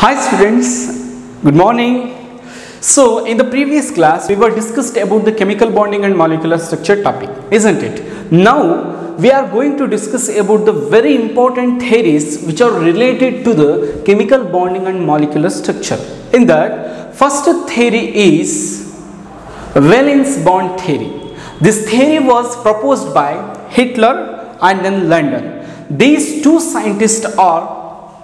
Hi students, good morning. So in the previous class we were discussed about the chemical bonding and molecular structure topic, isn't it? Now we are going to discuss about the very important theories which are related to the chemical bonding and molecular structure. In that first theory is valence bond theory. This theory was proposed by Hitler and then London. These two scientists are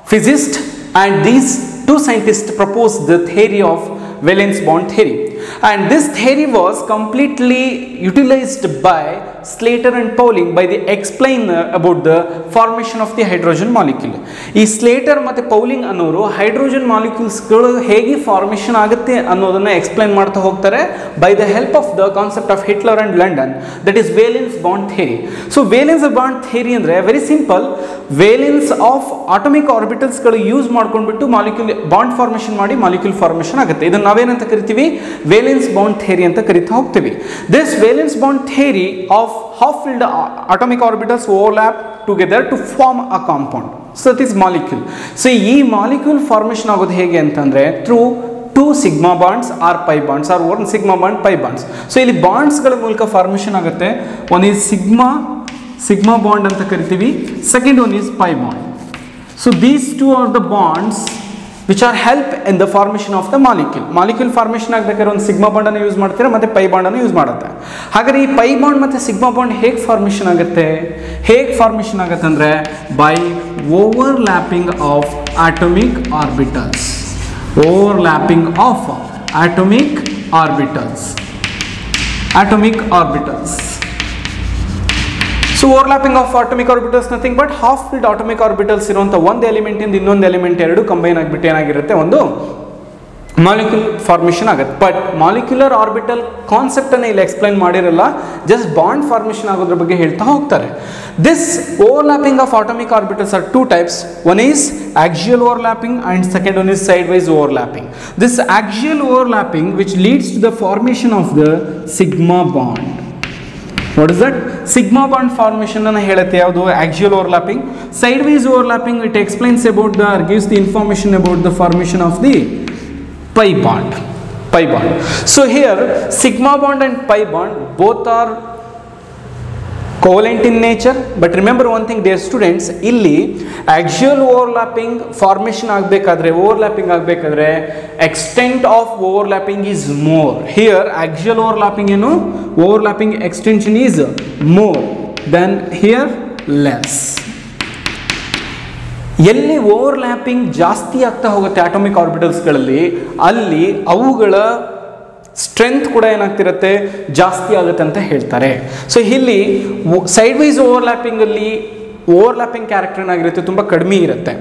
physicists and these two scientists proposed the theory of valence bond theory. And this theory was completely utilized by Slater and Pauling by the explain about the formation of the hydrogen molecule. ಈ Slater ಮತ್ತು Pauling ಅನ್ನೋರು hydrogen ಮಾಲಿಕ್ಯೂಲ್ಸ್ಗಳು ಹೇಗೆ formation ಆಗುತ್ತೆ ಅನ್ನೋದನ್ನು explain ಮಾಡ್ತಾ ಹೋಗ್ತಾರೆ by the help of the concept of Heitler and London that is valence bond theory so valence bond theory ಅಂದರೆ very simple valence of atomic ಆರ್ಬಿಟಲ್ಸ್ಗಳು use ಮಾಡ್ಕೊಂಡ್ಬಿಟ್ಟು ಮಾಲಿಕ್ಯೂಲ್ ಬಾಂಡ್ ಫಾರ್ಮೇಷನ್ ಮಾಡಿ molecule formation ಆಗುತ್ತೆ. ಇದನ್ನು ನಾವೇನಂತ ಕರಿತೀವಿ? Valence bond theory ಅಂತ ಕರಿತಾ ಹೋಗ್ತೀವಿ. This valence bond theory of half filled atomic orbitals overlap together to form a compound. So that is molecule so ಈ ಮಾಲಿಕ್ಯೂಲ್ ಫಾರ್ಮೇಷನ್ ಆಗೋದು ಹೇಗೆ ಅಂತಂದರೆ through two sigma bonds or pi bonds or one sigma bond pi bonds so ಇಲ್ಲಿ ಬಾಂಡ್ಸ್ಗಳ ಮೂಲಕ formation ಆಗುತ್ತೆ. One is sigma sigma bond ಅಂತ ಕರಿತೀವಿ. Second one is pi bond so these two are the bonds which are help in the formation of the molecule molecule formation ಆಗಬೇಕಾದ್ರೆ ಒಂದು sigma ಬಾಂಡನ್ನು use ಮಾಡ್ತೀರಾ? ಮತ್ತು ಪೈ ಬಾಂಡನ್ನು ಯೂಸ್ ಮಾಡುತ್ತೆ. ಹಾಗಾದ್ರೆ ಈ pi bond ಮತ್ತು ಸಿಗ್ಮಾ ಬಾಂಡ್ ಹೇಗೆ ಫಾರ್ಮೇಷನ್ ಆಗುತ್ತೆ? ಹೇಗೆ ಫಾರ್ಮೇಷನ್ ಆಗುತ್ತೆ ಅಂದರೆ by overlapping of atomic orbitals overlapping of atomic orbitals atomic orbitals so overlapping of atomic orbitals nothing but half filled atomic orbitals ಇರುವಂಥ ಒಂದು ಎಲಿಮೆಂಟ್ ಇಂದ ಇನ್ನೊಂದು ಎಲಿಮೆಂಟ್ ಎರಡು ಕಂಬೈನ್ ಆಗಿಬಿಟ್ಟು ಏನಾಗಿರುತ್ತೆ? ಒಂದು ಮಾಲಿಕ್ಯುಲ್ ಫಾರ್ಮೇಷನ್ ಆಗುತ್ತೆ. ಬಟ್ ಮಾಲಿಕ್ಯುಲರ್ ಆರ್ಬಿಟಲ್ ಕಾನ್ಸೆಪ್ಟನ್ನು ಇಲ್ಲಿ ಎಕ್ಸ್ಪ್ಲೈನ್ ಮಾಡಿರಲ್ಲ. ಜಸ್ಟ್ ಬಾಂಡ್ ಫಾರ್ಮೇಷನ್ ಆಗೋದ್ರ ಬಗ್ಗೆ ಹೇಳ್ತಾ ಹೋಗ್ತಾರೆ. This overlapping of atomic orbitals are two types one is axial overlapping and second one is side wise overlapping this axial overlapping which leads to the formation of the sigma bond what is that sigma bond formation ಅನ್ನು ಹೇಳುತ್ತೆ, ಯಾವುದು? Axial overlapping side wise overlapping it explains about the gives the information about the formation of the pi bond. Pi bond. So here, sigma bond and pi bond, both are covalent in nature, but remember one thing, dear students, ಇಲ್ಲಿ overlapping overlapping formation ಆಗಬೇಕಾದ್ರೆ overlapping ಆಗಬೇಕಾದ್ರೆ extent of overlapping is more here overlapping overlapping ಏನು? Overlapping extension is more than here less ಎಲ್ಲಿ overlapping ಜಾಸ್ತಿ ಆಗ್ತಾ ಹೋಗುತ್ತೆ atomic ಆರ್ಬಿಟಲ್ಸ್ಗಳಲ್ಲಿ ಅಲ್ಲಿ ಅವುಗಳ ಸ್ಟ್ರೆಂತ್ ಕೂಡ ಏನಾಗ್ತಿರುತ್ತೆ? ಜಾಸ್ತಿ ಆಗುತ್ತೆ ಅಂತ ಹೇಳ್ತಾರೆ. ಸೊ ಇಲ್ಲಿ ಸೈಡ್ ವೈಸ್ ಓವರ್ಲ್ಯಾಪಿಂಗಲ್ಲಿ ಓವರ್ಲ್ಯಾಪಿಂಗ್ ಕ್ಯಾರೆಕ್ಟರ್ ಏನಾಗಿರುತ್ತೆ? ತುಂಬ ಕಡಿಮೆ ಇರುತ್ತೆ.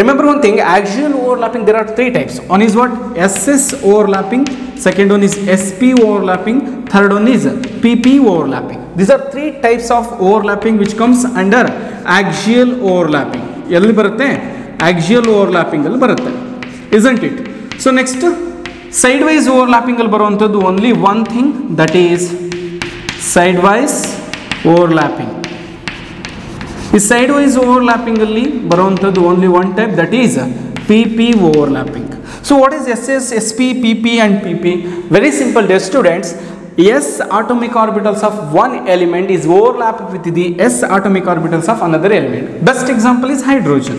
Remember one thing axial overlapping there are three types one is what s s overlapping second one is s p overlapping third one is p p overlapping these are three types of overlapping which comes under axial overlapping ಎಲ್ಲಿ ಬರುತ್ತೆ? Axial ಓವರ್ಲ್ಯಾಪಿಂಗಲ್ಲಿ ಬರುತ್ತೆ. Isn't it so next side wise overlapping ಅಲ್ಲಿ ಬರುವಂಥದ್ದು only one thing that is side wise overlapping ಈ side wise overlapping ಅಲ್ಲಿ ಬರುವಂಥದ್ದು only one type that is P P overlapping so what is S S S P P P and P P very simple dear students s atomic orbitals of one element is overlapped with the s atomic orbitals of another element best example is hydrogen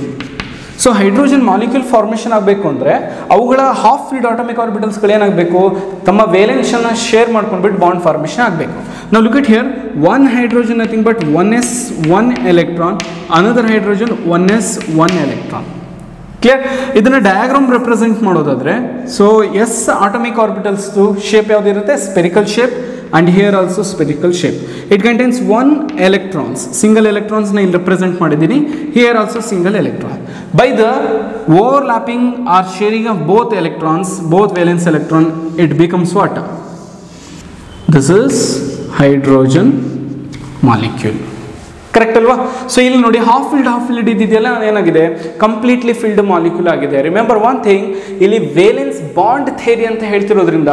So hydrogen molecule formation ಆಗಬೇಕು ಅಂದರೆ ಅವುಗಳ half filled atomic ಆರ್ಬಿಟಲ್ಸ್ಗಳು ಏನಾಗಬೇಕು? ತಮ್ಮ ವೇಲೆನ್ಷನ್ನ share ಮಾಡ್ಕೊಂಡ್ಬಿಟ್ಟು bond formation ಆಗಬೇಕು. ನಾವು look it here one hydrogen nothing but one s one electron another hydrogen one s one electron clear ಇದನ್ನು ಡಯಾಗ್ರಾಮ್ ರೆಪ್ರೆಸೆಂಟ್ ಮಾಡೋದಾದ್ರೆ ಸೊ ಎಸ್ ಆಟೋಮಿಕ್ ಆರ್ಬಿಟಲ್ಸ್ದು shape ಯಾವುದಿರುತ್ತೆ? Spherical shape here also spherical shape it contains one electrons single ಎಲೆಕ್ಟ್ರಾನ್ಸ್ನ ಇಲ್ಲಿ represent ಮಾಡಿದ್ದೀನಿ. Here also single electron by the overlapping or sharing of both electrons both valence electron it becomes what this is hydrogen molecule correct ಅಲ್ವಾ? So ಇಲ್ಲಿ ನೋಡಿ half filled half filled ಇದ್ದಿದೆಯಲ್ಲ ಏನಾಗಿದೆ completely filled molecule ಆಗಿದೆ. Remember one thing ಇಲ್ಲಿ valence bond theory ಅಂತ ಹೇಳ್ತಿರೋದ್ರಿಂದ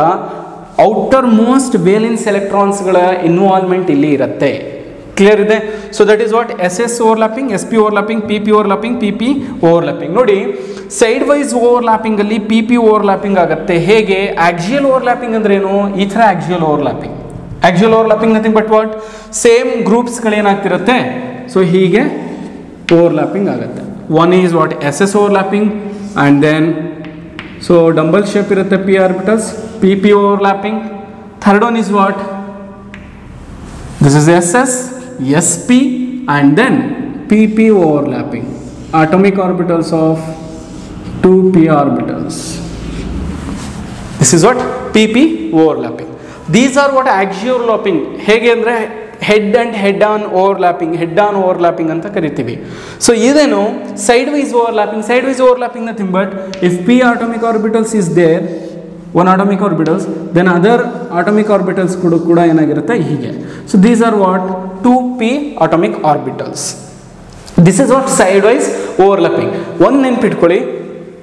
outermost valence ಎಲೆಕ್ಟ್ರಾನ್ಸ್ಗಳ ಇನ್ವಾಲ್ವ್ಮೆಂಟ್ ಇಲ್ಲಿ ಇರುತ್ತೆ. ಕ್ಲಿಯರ್ ಇದೆ? So that is what s s overlapping s p overlapping p p overlapping p p overlapping ನೋಡಿ ಸೈಡ್ ವೈಸ್ ಓವರ್ಲ್ಯಾಪಿಂಗ್ ಅಲ್ಲಿ ಪಿ ಪಿ ಓವರ್ಲ್ಯಾಪಿಂಗ್ ಆಗುತ್ತೆ. ಹೇಗೆ? ಆಕ್ಸಿಯಲ್ ಓವರ್ಲ್ಯಾಪಿಂಗ್ ಅಂದ್ರೆ ಏನು? ಈ ಥರ axial overlapping axial overlapping nothing but what same ಗ್ರೂಪ್ಸ್ಗಳೇನಾಗ್ತಿರುತ್ತೆ so ಹೀಗೆ overlapping ಆಗುತ್ತೆ. One is what s s overlapping and then so dumbbell shape ಇರುತ್ತೆ P orbitals P P overlapping third one is what This is SS, SP, and then PP overlapping. Atomic orbitals of two p orbitals. This is what PP overlapping. These are what axial overlapping. ಹೇಗೆ ಅಂದರೆ head and head on overlapping head on overlapping ಅಂತ ಕರಿತೀವಿ. So ಇದೇನು side wise overlapping side wise overlapping nothing but if P atomic orbitals is there one atomic orbitals then other atomic orbitals ಕೂಡ ಕೂಡ ಏನಾಗಿರುತ್ತೆ? ಹೀಗೆ. So these are what two P atomic orbitals this is what side wise overlapping ಒಂದು ನೆನ್ಪಿಟ್ಕೊಳ್ಳಿ.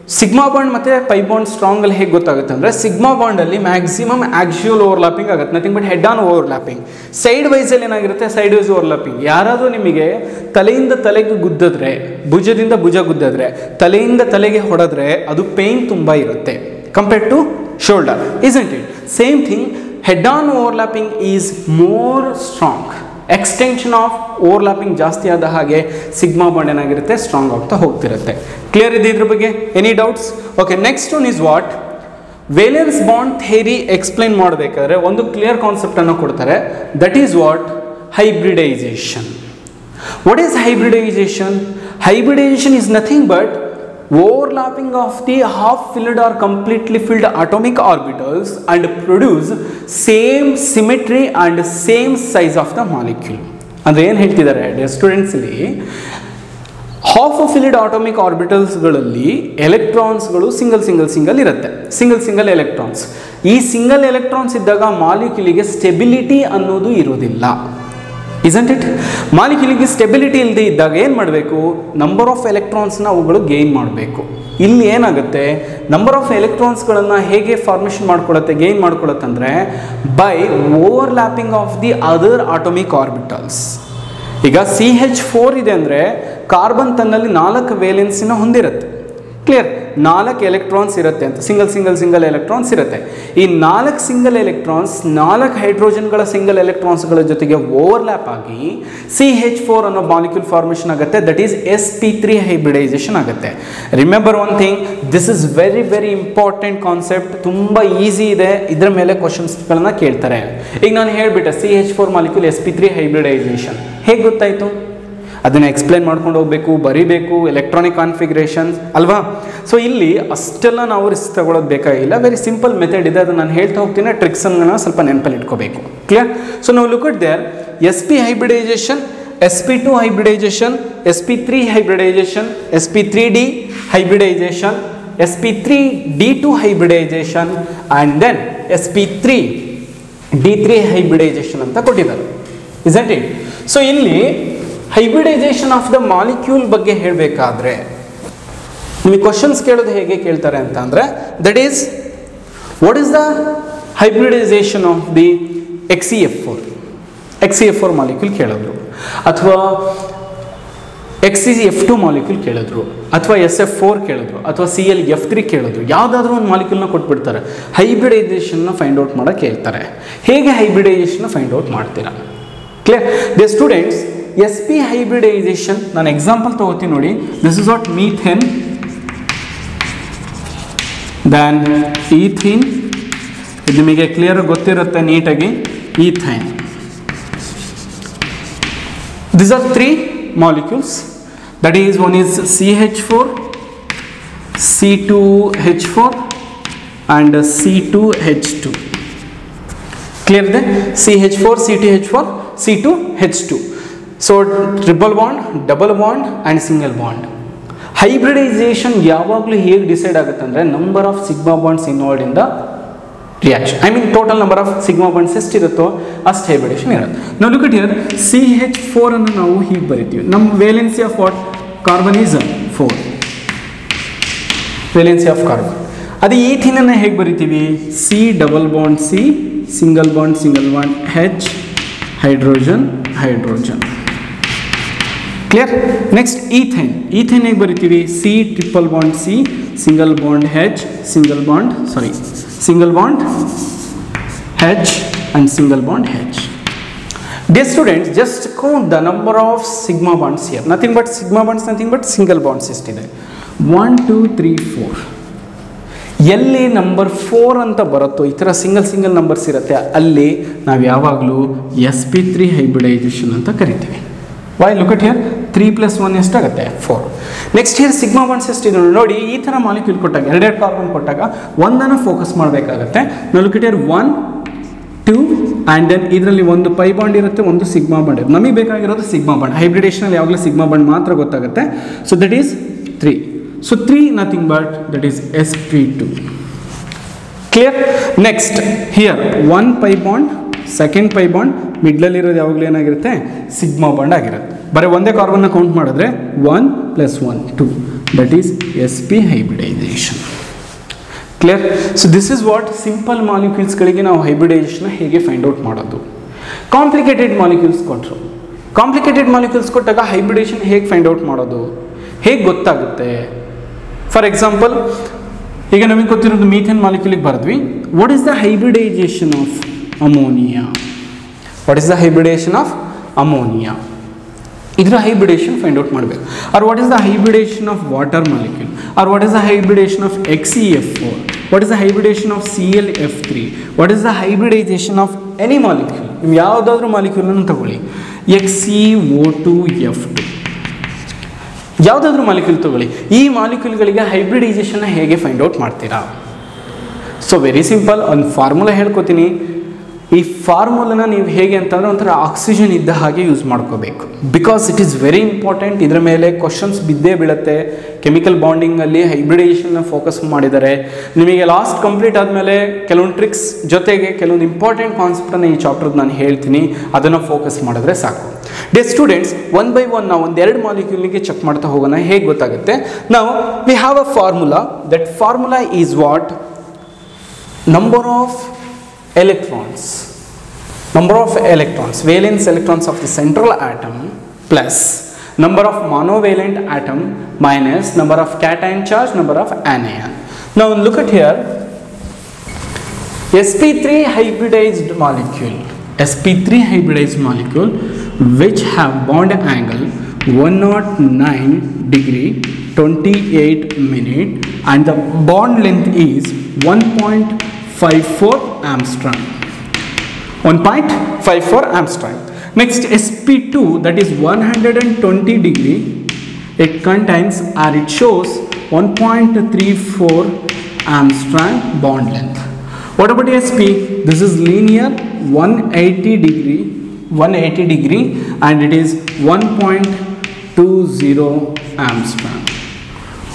Sigma bond ಮತ್ತು pi bond strong ಅಲ್ಲಿ ಹೇಗೆ ಗೊತ್ತಾಗುತ್ತೆ ಅಂದರೆ ಸಿಗ್ಮಾ ಬಾಂಡಲ್ಲಿ ಮ್ಯಾಕ್ಸಿಮಮ್ ಆಕ್ಸಿಯಲ್ ಓವರ್ಲ್ಯಾಪಿಂಗ್ ಆಗುತ್ತೆ. Nothing but head on overlapping side ವೈಸಲ್ಲಿ ಏನಾಗಿರುತ್ತೆ? ಸೈಡ್ ವೈಸ್ ಓವರ್ಲ್ಯಾಪಿಂಗ್ ಯಾರಾದರೂ ನಿಮಗೆ ತಲೆಯಿಂದ ತಲೆಗೆ ಗುದ್ದಿದ್ರೆ, ಭುಜದಿಂದ ಭುಜ ಗುದ್ದಿದ್ರೆ, ತಲೆಯಿಂದ ತಲೆಗೆ ಹೊಡೆದ್ರೆ ಅದು ಪೇಯ್ನ್ ತುಂಬ ಇರುತ್ತೆ. Compare to shoulder isn't it? Same thing, head on overlapping is more strong. Extension of overlapping ಜಾಸ್ತಿ ಆದ ಹಾಗೆ ಸಿಗ್ಮಾ ಬಾಂಡ್ ಏನಾಗಿರುತ್ತೆ ಸ್ಟ್ರಾಂಗ್ ಆಗ್ತಾ ಹೋಗ್ತಿರುತ್ತೆ. ಕ್ಲಿಯರ್ ಇದೆ ಇದ್ರ ಬಗ್ಗೆ? Any doubts okay next one is what valence bond theory explain ಮಾಡಬೇಕಾದ್ರೆ ಒಂದು ಕ್ಲಿಯರ್ ಕಾನ್ಸೆಪ್ಟನ್ನು ಕೊಡ್ತಾರೆ. That is what hybridization what is hybridization hybridization is nothing but overlapping of the half filled or completely filled atomic orbitals and produce same symmetry and same size of the molecule. ಅಂದ್ರೆ ಏನು ಹೇಳ್ತಿದ್ದಾರೆ students ಇಲ್ಲಿ? Half filled atomic ಆರ್ಬಿಟಲ್ಸ್ಗಳಲ್ಲಿ ಎಲೆಕ್ಟ್ರಾನ್ಸ್ಗಳು single single single ಇರುತ್ತೆ. Single single electrons ಈ single electrons ಇದ್ದಾಗ ಮಾಲಿಕ್ಯೂಲಿಗೆ ಸ್ಟೆಬಿಲಿಟಿ ಅನ್ನೋದು ಇರೋದಿಲ್ಲ ಇಸಂಟ್ ಇಟ್ ಮಾಲಿಕ್ಯೂಲಿಗೆ ಸ್ಟೆಬಿಲಿಟಿ ಇಲ್ಲದೆ ಇದ್ದಾಗ ಏನು ಮಾಡಬೇಕು? ನಂಬರ್ ಆಫ್ ಎಲೆಕ್ಟ್ರಾನ್ಸ್ನ ಅವುಗಳು ಗೇನ್ ಮಾಡಬೇಕು. ಇಲ್ಲಿ ಏನಾಗುತ್ತೆ? ನಂಬರ್ ಆಫ್ ಎಲೆಕ್ಟ್ರಾನ್ಸ್ಗಳನ್ನು ಹೇಗೆ ಫಾರ್ಮೇಷನ್ ಮಾಡ್ಕೊಳತ್ತೆ ಗೇನ್ ಮಾಡ್ಕೊಳತ್ತೆ ಅಂದರೆ by overlapping of the other atomic orbitals ಈಗ ಸಿ ಹೆಚ್ ಫೋರ್ ಇದೆ ಅಂದರೆ ಕಾರ್ಬನ್ ತನ್ನಲ್ಲಿ ನಾಲ್ಕು ವೇಲೆನ್ಸಿನ ಹೊಂದಿರುತ್ತೆ. ಕ್ಲಿಯರ್ ನಾಲ್ಕು ಎಲೆಕ್ಟ್ರಾನ್ಸ್ ಇರುತ್ತೆ ಅಂತ. ಸಿಂಗಲ್ ಸಿಂಗಲ್ ಸಿಂಗಲ್ ಎಲೆಕ್ಟ್ರಾನ್ಸ್ ಇರುತ್ತೆ. ಈ ನಾಲ್ಕು ಸಿಂಗಲ್ ಎಲೆಕ್ಟ್ರಾನ್ಸ್ ನಾಲ್ಕು ಹೈಡ್ರೋಜನ್ಗಳ ಸಿಂಗಲ್ ಎಲೆಕ್ಟ್ರಾನ್ಸ್ಗಳ ಜೊತೆಗೆ ಓವರ್ಲ್ಯಾಪ್ ಆಗಿ ಸಿ ಹೆಚ್ ಫೋರ್ ಅನ್ನೋ ಮಾಲಿಕ್ಯೂಲ್ ಫಾರ್ಮೇಷನ್ ಆಗುತ್ತೆ. That is s p three hybridization ಆಗುತ್ತೆ. Remember one thing this is very very important concept ತುಂಬ ಈಸಿ ಇದೆ. ಇದರ ಮೇಲೆ ಕ್ವಶನ್ಸ್ಗಳನ್ನ ಕೇಳ್ತಾರೆ. ಈಗ ನಾನು ಹೇಳಿಬಿಟ್ಟೆ C H four molecule s p three hybridization ಹೇಗೆ ಗೊತ್ತಾಯಿತು? ಅದನ್ನು ಎಕ್ಸ್ಪ್ಲೇನ್ ಮಾಡ್ಕೊಂಡು ಹೋಗಬೇಕು, ಬರಿಬೇಕು ಎಲೆಕ್ಟ್ರಾನಿಕ್ ಕಾನ್ಫಿಗ್ರೇಷನ್ಸ್ ಅಲ್ವಾ? ಸೊ ಇಲ್ಲಿ ಅಷ್ಟೆಲ್ಲ ನಾವು ರಿಸ್ಕ್ ತಗೊಳ್ಳೋದು ಬೇಕಾಗಿಲ್ಲ. ವೆರಿ ಸಿಂಪಲ್ ಮೆಥಡ್ ಇದೆ. ಅದು ನಾನು ಹೇಳ್ತಾ ಹೋಗ್ತೀನಿ. ಟ್ರಿಕ್ಸನ್ನು ಸ್ವಲ್ಪ ನೆನಪಲ್ಲಿ ಇಟ್ಕೋಬೇಕು. ಕ್ಲಿಯರ್ ಸೊ ನಾವು look at there s p hybridization s p two hybridization s p three hybridization s p three d hybridization s p three d two hybridization and then s p three d three hybridization ಅಂತ ಕೊಟ್ಟಿದ್ದಾರೆ. Is it so ಇಲ್ಲಿ hybridization of the molecule ಬಗ್ಗೆ ಹೇಳಬೇಕಾದ್ರೆ, ನಿಮಗೆ questions ಕೇಳೋದು ಹೇಗೆ ಕೇಳ್ತಾರೆ ಅಂತ ಅಂದರೆ that is what is the hybridization of the X C F four X C F four molecule ಕೇಳಿದ್ರು. ಅಥವಾ X C F two molecule ಕೇಳಿದ್ರು. ಅಥವಾ ಎಸ್ ಎಫ್ ಫೋರ್ ಕೇಳಿದ್ರು. ಅಥವಾ ಸಿ ಎಲ್ ಎಫ್ ತ್ರೀ ಕೇಳಿದ್ರು. ಯಾವುದಾದ್ರೂ ಒಂದು ಮಾಲಿಕ್ಯೂಲ್ನ ಕೊಟ್ಬಿಡ್ತಾರೆ. ಹೈಬ್ರಿಡೈಸೇಷನ್ನ ಫೈಂಡ್ ಔಟ್ ಮಾಡೋಕ್ಕೆ ಹೇಳ್ತಾರೆ. ಹೇಗೆ ಹೈಬ್ರಿಡೈಸೇಷನ್ನ ಫೈಂಡ್ ಔಟ್ ಮಾಡ್ತೀರಾ? Clear the students S P hybridization ನಾನು ಎಕ್ಸಾಂಪಲ್ ತಗೋತೀನಿ ನೋಡಿ. This is what methane then ethene ಇದು ನಿಮಗೆ ಕ್ಲಿಯರ್ ಗೊತ್ತಿರುತ್ತೆ ನೀಟಾಗಿ. Ethyne these are three molecules. That is, one is CH4 C2H4 and C2H2 clear ಇದೆ? CH4 C2H4 C2H2 so triple bond double bond and single bond hybridization ಯಾವಾಗಲೂ ಹೇಗೆ decide ಆಗುತ್ತೆ ಅಂದರೆ number of sigma bonds involved in the reaction I mean total number of sigma bonds ಎಷ್ಟಿರುತ್ತೋ ಅಷ್ಟು hybridization ಇರುತ್ತೆ. ನಾವು look here C H four ಅನ್ನು ನಾವು ಹೀಗೆ ಬರಿತೀವಿ. ನಮ್ಮ valency of what carbon is four valency of carbon ಅದೇ ಈ ಥಿನನ್ನು ಹೇಗೆ ಬರಿತೀವಿ? C double bond C single bond single bond H hydrogen hydrogen clear next ethane ethane ಹೇಗೆ ಬರಿತೀವಿ? C triple bond C single bond H single bond sorry single bond H and single bond H Dear students, just count the number of sigma bonds here. Nothing but sigma bonds nothing but single bonds ಎಷ್ಟಿದೆ one two three four ಎಲ್ಲಿ number four ಅಂತ ಬರುತ್ತೋ ಈ ಥರ single single numbers ಇರುತ್ತೆ ಅಲ್ಲಿ ನಾವು ಯಾವಾಗಲೂ ಎಸ್ ಪಿ ತ್ರೀ ಹೈಬ್ರಿಡೈಸೇಷನ್ ಅಂತ ಕರಿತೀವಿ. Why look at here three plus one ಎಷ್ಟಾಗುತ್ತೆ four next here sigma one ಎಷ್ಟಿದೆ ನೋಡಿ ಈ ಥರ ಮಾಲಿಕ್ಯೂಲ್ ಕೊಟ್ಟಾಗ, ಎರಡೆರಡು ಕಾರ್ಬನ್ ಕೊಟ್ಟಾಗ ಒಂದನ್ನು ಫೋಕಸ್ ಮಾಡಬೇಕಾಗತ್ತೆ. ನಾವು look at here one two and then ಇದರಲ್ಲಿ ಒಂದು ಪೈ ಬಾಂಡ್ ಇರುತ್ತೆ, ಒಂದು ಸಿಗ್ಮಾ ಬಾಂಡ್ ಇರುತ್ತೆ. ನಮಗೆ ಬೇಕಾಗಿರೋದು ಸಿಗ್ಮಾ ಬಾಂಡ್ ಹೈಬ್ರಿಡೇಷನಲ್ಲಿ ಯಾವಾಗಲೂ ಸಿಗ್ಮಾ ಬಾಂಡ್ ಮಾತ್ರ ಗೊತ್ತಾಗುತ್ತೆ. So that is three so three nothing but that is S P two clear next here one pi bond second pi bond ಮಿಡ್ಲಲ್ಲಿರೋದು ಯಾವಾಗಲೂ ಏನಾಗಿರುತ್ತೆ? ಸಿಗ್ಮಾ ಬಾಂಡ್ ಆಗಿರುತ್ತೆ. ಬರೀ ಒಂದೇ ಕಾರ್ಬನ್ನ ಕೌಂಟ್ ಮಾಡಿದ್ರೆ one plus one two that is S P hybridization clear so this is what simple ಮಾಲಿಕ್ಯೂಲ್ಸ್ಗಳಿಗೆ ನಾವು hybridization ಹೇಗೆ find out ಮಾಡೋದು? ಕಾಂಪ್ಲಿಕೇಟೆಡ್ ಮಾಲಿಕ್ಯೂಲ್ಸ್ ಕೊಟ್ಟರು ಕಾಂಪ್ಲಿಕೇಟೆಡ್ ಮಾಲಿಕ್ಯೂಲ್ಸ್ ಕೊಟ್ಟಾಗ ಹೈಬ್ರಿಡೇಷನ್ ಹೇಗೆ ಫೈಂಡ್ ಔಟ್ ಮಾಡೋದು? ಹೇಗೆ ಗೊತ್ತಾಗುತ್ತೆ? ಫಾರ್ ಎಕ್ಸಾಂಪಲ್ ಈಗ ನಮಗೆ ಗೊತ್ತಿರೋದು ಮೀಥೇನ್ ಮಾಲಿಕ್ಯೂಲಿಗೆ ಬರೆದ್ವಿ. What is the hybridization of ammonia. What is the hybridization of ammonia ಇದರ ಹೈಬ್ರಿಡೇಷನ್ ಫೈಂಡ್ ಔಟ್ ಮಾಡಬೇಕು. Or what is the hybridization of water molecule or what is the hybridization of X E F four what is the hybridization of C L F three what is the hybridization of any molecule ನೀವು ಯಾವುದಾದ್ರೂ ಮಾಲಿಕ್ಯೂಲನ್ನು ತಗೊಳ್ಳಿ. X C O two F two ಯಾವುದಾದ್ರೂ molecule ತಗೊಳ್ಳಿ. ಈ ಮಾಲಿಕ್ಯೂಲ್ಗಳಿಗೆ ಹೈಬ್ರಿಡೈಸೇಷನ್ನ ಹೇಗೆ ಫೈಂಡ್ ಔಟ್ ಮಾಡ್ತೀರಾ? ಸೊ ವೆರಿ ಸಿಂಪಲ್ ಒಂದು ಫಾರ್ಮುಲಾ ಹೇಳ್ಕೊತೀನಿ. ಈ ಫಾರ್ಮುಲನ ನೀವು ಹೇಗೆ ಅಂತಂದರೆ ಒಂಥರ ಆಕ್ಸಿಜನ್ ಇದ್ದ ಹಾಗೆ ಯೂಸ್ ಮಾಡ್ಕೋಬೇಕು. Because it is very important ಇದರ ಮೇಲೆ ಕ್ವಶನ್ಸ್ ಬಿದ್ದೇ ಬೀಳುತ್ತೆ. ಕೆಮಿಕಲ್ ಬಾಂಡಿಂಗಲ್ಲಿ ಹೈಬ್ರಿಡೇಷನ್ನ ಫೋಕಸ್ ಮಾಡಿದ್ದಾರೆ ನಿಮಗೆ ಲಾಸ್ಟ್ ಕಂಪ್ಲೀಟ್ ಆದಮೇಲೆ ಕೆಲವೊಂದು ಟ್ರಿಕ್ಸ್ ಜೊತೆಗೆ ಕೆಲವೊಂದು ಇಂಪಾರ್ಟೆಂಟ್ ಕಾನ್ಸೆಪ್ಟನ್ನ ಈ ಚಾಪ್ಟರ್ದು ನಾನು ಹೇಳ್ತೀನಿ. ಅದನ್ನು ಫೋಕಸ್ ಮಾಡಿದ್ರೆ ಸಾಕು. Dear students one by one ನಾವು ಒಂದೆರಡು ಮಾಲಿಕ್ಯೂಲ್ಗೆ ಚೆಕ್ ಮಾಡ್ತಾ ಹೋಗೋಣ. ಹೇಗೆ ಗೊತ್ತಾಗುತ್ತೆ? ನಾವು we have a formula that formula is what number of electrons. Number of electrons. Valence electrons of the central atom plus number of monovalent atom minus number of cation charge number of anion. Now look at here. Sp3 hybridized molecule. Sp3 hybridized molecule which have bond angle 109 degree 28 minute and the bond length is 54 Armstrong. 1.54 Armstrong. Next sp2 that is 120 degree. It contains or it shows 1.34 Armstrong bond length. What about sp this is linear 180 degree 180 degree and it is 1.20 Armstrong.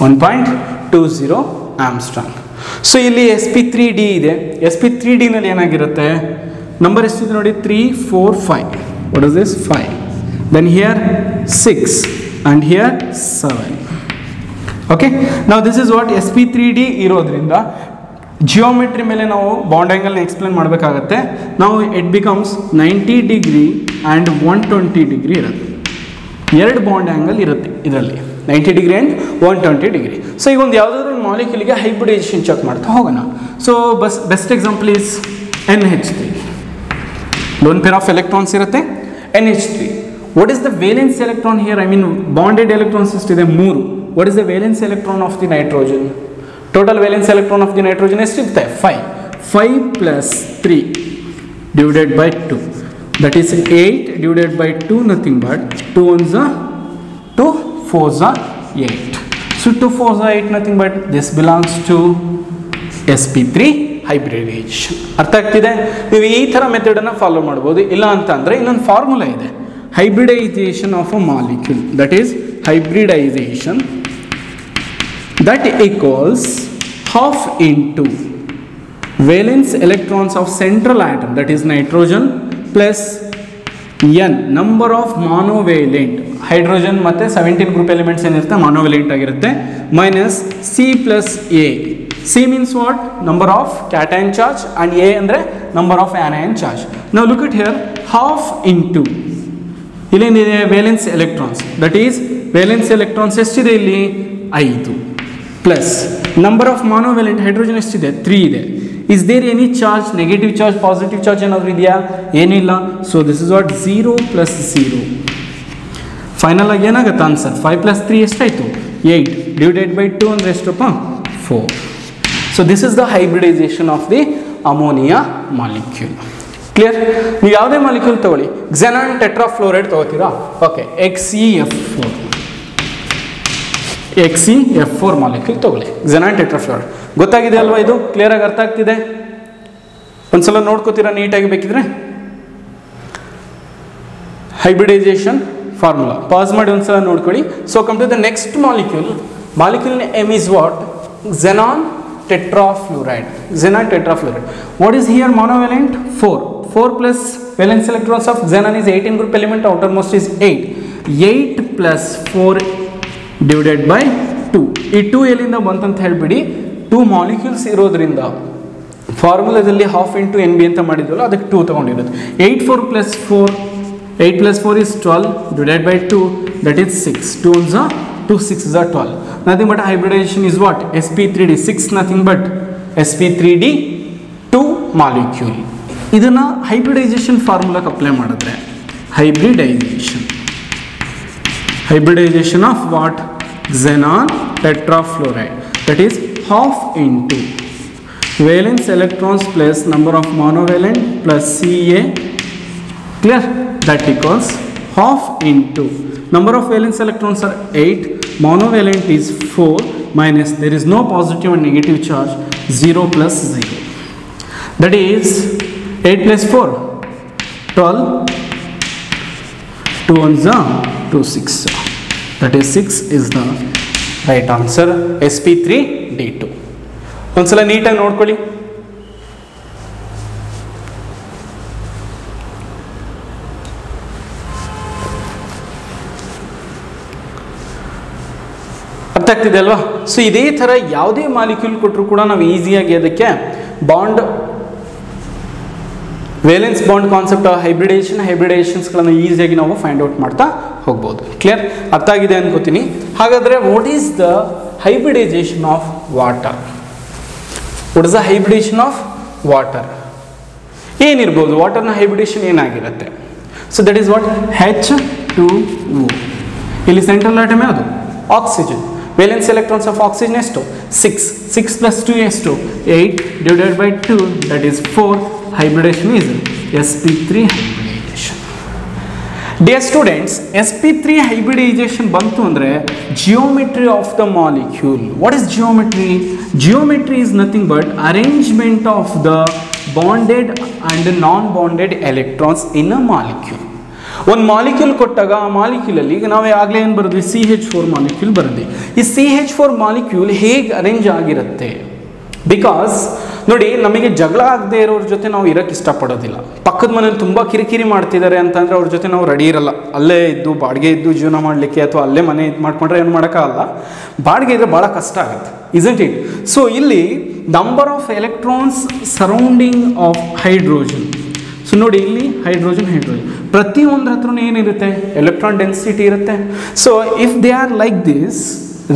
1.20 Armstrong. So ಇಲ್ಲಿ S P three D ಇದೆ. S P three ಡಿನಲ್ಲಿ ಏನಾಗಿರುತ್ತೆ? Number ಎಷ್ಟಿದೆ ನೋಡಿ? Three four five what is this five then here six and here seven okay ನಾವು this is what s p three d ಇರೋದ್ರಿಂದ geometry ಮೇಲೆ ನಾವು ಬಾಂಡ್ ಆ್ಯಂಗಲ್ನ ಎಕ್ಸ್ಪ್ಲೇನ್ ಮಾಡಬೇಕಾಗತ್ತೆ. ನಾವು it becomes ninety degree and one twenty degree ಇರುತ್ತೆ. ಎರಡು bond angle ಇರುತ್ತೆ ಇದರಲ್ಲಿ. Ninety degree and one twenty degree so ಈಗ ಒಂದು ಯಾವುದಾದ್ರೂ ಮಾಲಿಕ್ಯೂಲಿಗೆ ಹೈಬ್ರಿಡೈಸೇಷನ್ ಚೆಕ್ ಮಾಡ್ತಾ ಹೋಗೋಣ. So bus best example is N H three lone pair of electrons ಇರುತ್ತೆ. N H three what is the valence electron here I mean bonded electrons ಎಷ್ಟಿದೆ ಮೂರು. What is the valence electron of the nitrogen total valence electron of the nitrogen ಎಷ್ಟಿರುತ್ತೆ five five plus three 2 that is 8 divided by 2 nothing but 2 ones are 2 fours are 8 so 2 fours are 8 nothing but this belongs to sp3 hybridization ಅರ್ಥ ಆಗ್ತಿದೆ ನೀವು ಈ ಥರ ಮೆಥಡನ್ನು follow ಮಾಡ್ಬೋದು ಇಲ್ಲ ಅಂತ ಅಂದರೆ ಇನ್ನೊಂದು ಫಾರ್ಮುಲಾ ಇದೆ hybridization of a molecule that is hybridization that equals half into valence electrons of central atom that is nitrogen plus n number of monovalent hydrogen ಮತ್ತು ಸೆವೆಂಟೀನ್ ಗ್ರೂಪ್ ಎಲಿಮೆಂಟ್ಸ್ ಏನಿರುತ್ತೆ? ಮಾನೋವೆಲೆಂಟ್ ಆಗಿರುತ್ತೆ. Minus C plus A C means what number of cation charge and A ಅಂದರೆ number of anion charge ನಾವು look it here half into ಇಲ್ಲೇನಿದೆ? Valence electrons that is valence electrons ಎಷ್ಟಿದೆ ಇಲ್ಲಿ? ಐದು. Plus number of monovalent hydrogen ಎಷ್ಟಿದೆ? Three ಇದೆ. Is there any charge negative charge positive charge ಏನಾದರೂ ಇದೆಯಾ? ಏನಿಲ್ಲ so this is what zero plus zero final ಆಗಿ ಏನಾಗುತ್ತೆ ಆನ್ಸರ್ ಫೈವ್ ಪ್ಲಸ್ ತ್ರೀ ಎಷ್ಟಾಯಿತು? ಏಯ್ಟ್ ಡಿವೈಡೆಡ್ ಬೈ ಟು ಅಂದರೆ ಎಷ್ಟಪ್ಪ four so this is the hybridization of the ammonia molecule clear ನೀವು ಯಾವುದೇ ಮಾಲಿಕ್ಯೂಲ್ ತಗೊಳ್ಳಿ. Xenon tetrafluoride ತಗೋತೀರಾ? Okay X E F four X E F four molecule ತಗೊಳ್ಳಿ. Xenon ಟೆಟ್ರಾಫ್ಲೋರೈಡ್ ಗೊತ್ತಾಗಿದೆ ಅಲ್ವಾ ಇದು? ಕ್ಲಿಯರಾಗಿ ಅರ್ಥ ಆಗ್ತಿದೆ? ಒಂದ್ಸಲ ನೋಡ್ಕೋತೀರಾ ನೀಟಾಗಿ ಬೇಕಿದ್ರೆ? ಹೈಬ್ರಿಡೈಸೇಷನ್ ಫಾರ್ಮುಲಾ ಪಾಸ್ ಮಾಡಿ ಒಂದ್ಸಲ ನೋಡ್ಕೊಳ್ಳಿ. So complete the next molecule molecule M is what xenon tetrafluoride xenon tetrafluoride what is here monovalent four four plus valence electrons of xenon is eighteen group element outermost is eight eight plus four divided by two ಈ two ಎಲ್ಲಿಂದ ಬಂತಂತ ಹೇಳಿಬಿಡಿ. Two molecules ಇರೋದ್ರಿಂದ ಫಾರ್ಮುಲಾದಲ್ಲಿ half into N B ಅಂತ ಮಾಡಿದ್ವಲ್ಲ, ಅದಕ್ಕೆ two ತೊಗೊಂಡಿರೋದು. Eight four plus four eight plus four is twelve divided by two that is six two ones two six is twelve nothing but hybridization is what S P three D six nothing but S P three D two molecule ಇದನ್ನು hybridization ಫಾರ್ಮುಲಾಕ್ಕೆ apply ಮಾಡಿದ್ರೆ hybridization hybridization of what xenon tetrafluoride. That is half into. Valence electrons plus number of monovalent plus ca clear? That equals half into. Number of valence electrons are 8 monovalent is 4 minus there is no positive and negative charge 0 plus 0 that is 8 plus 4 12 2 ones are 2 6 that is 6 is the right answer. Sp3 d2 ಒಂದ್ಸಲ ನೀಟಾಗಿ ನೋಡ್ಕೊಳ್ಳಿ. ಅರ್ಥ ಆಗ್ತಿದೆ ಅಲ್ವಾ? So ಇದೇ ಥರ ಯಾವುದೇ molecule ಕೊಟ್ಟರು ಕೂಡ ನಾವು ಈಸಿಯಾಗಿ ಅದಕ್ಕೆ bond valence bond concept hybridization ಹೈಬ್ರಿಡೇಷನ್ಸ್ಗಳನ್ನು ಈಸಿಯಾಗಿ ನಾವು ಫೈಂಡ್ ಔಟ್ ಮಾಡ್ತಾ ಹೋಗ್ಬೋದು. ಕ್ಲಿಯರ್ ಅರ್ಥ ಆಗಿದೆ ಅನ್ಕೋತೀನಿ. ಹಾಗಾದರೆ what is the hybridization of water What is the hybridization of water ಏನಿರ್ಬೋದು ವಾಟರ್ನ ಹೈಬ್ರಿಡೇಷನ್ ಏನಾಗಿರುತ್ತೆ? So that is what H two O ಇಲ್ಲಿ ಸೆಂಟ್ರಲ್ ಆಟಮ್ ಯಾವುದು? Oxygen valence electrons of oxygen ಎಷ್ಟು? ಸಿಕ್ಸ್ ಸಿಕ್ಸ್ ಪ್ಲಸ್ ಟು ಎಷ್ಟು? Eight divided by two that is four hybridization hybridization is sp3 hybridization dear students S P three hybridization ಬಂತು ಅಂದರೆ geometry of the molecule what is geometry geometry is nothing but arrangement of the bonded and non bonded electrons in a molecule ಒಂದು molecule ಕೊಟ್ಟಾಗ ಆ ಮಾಲಿಕ್ಯೂಲಲ್ಲಿ ಈಗ ನಾವು ಆಗಲೇ ಏನು ಬರೆದ್ವಿ? ಸಿ ಹೆಚ್ ಫೋರ್ ಮಾಲಿಕ್ಯೂಲ್ ಬರೆದ್ವಿ. ಈ ಸಿ ಹೆಚ್ ಫೋರ್ ಮಾಲಿಕ್ಯೂಲ್ ಹೇಗೆ ಅರೇಂಜ್ ಆಗಿರುತ್ತೆ? ಬಿಕಾಸ್ ನೋಡಿ, ನಮಗೆ ಜಗಳ ಆಗದೆ ಇರೋರ ಜೊತೆ ನಾವು ಇರೋಕ್ಕೆ ಇಷ್ಟಪಡೋದಿಲ್ಲ. ಪಕ್ಕದ ಮನೇಲಿ ತುಂಬ ಕಿರಿಕಿರಿ ಮಾಡ್ತಿದ್ದಾರೆ ಅಂತಂದರೆ ಅವ್ರ ಜೊತೆ ನಾವು ರೆಡಿ ಇರಲ್ಲ. ಅಲ್ಲೇ ಇದ್ದು, ಬಾಡಿಗೆ ಇದ್ದು ಜೀವನ ಮಾಡಲಿಕ್ಕೆ ಅಥವಾ ಅಲ್ಲೇ ಮನೆ ಇದು ಮಾಡ್ಕೊಂಡ್ರೆ ಏನು ಮಾಡೋಕ್ಕಾಗಲ್ಲ. ಬಾಡಿಗೆ ಇದ್ರೆ ಭಾಳ ಕಷ್ಟ ಆಗುತ್ತೆ ಇಸಂಟ್ ಇಟ್ ಸೊ ಇಲ್ಲಿ number of electrons surrounding of hydrogen so ನೋಡಿ, ಇಲ್ಲಿ ಹೈಡ್ರೋಜನ್ ಹೈಡ್ರೋಜನ್ ಪ್ರತಿಯೊಂದ್ರ ಹತ್ರನೂ ಏನಿರುತ್ತೆ? ಎಲೆಕ್ಟ್ರಾನ್ ಡೆನ್ಸಿಟಿ ಇರುತ್ತೆ. So if they are like this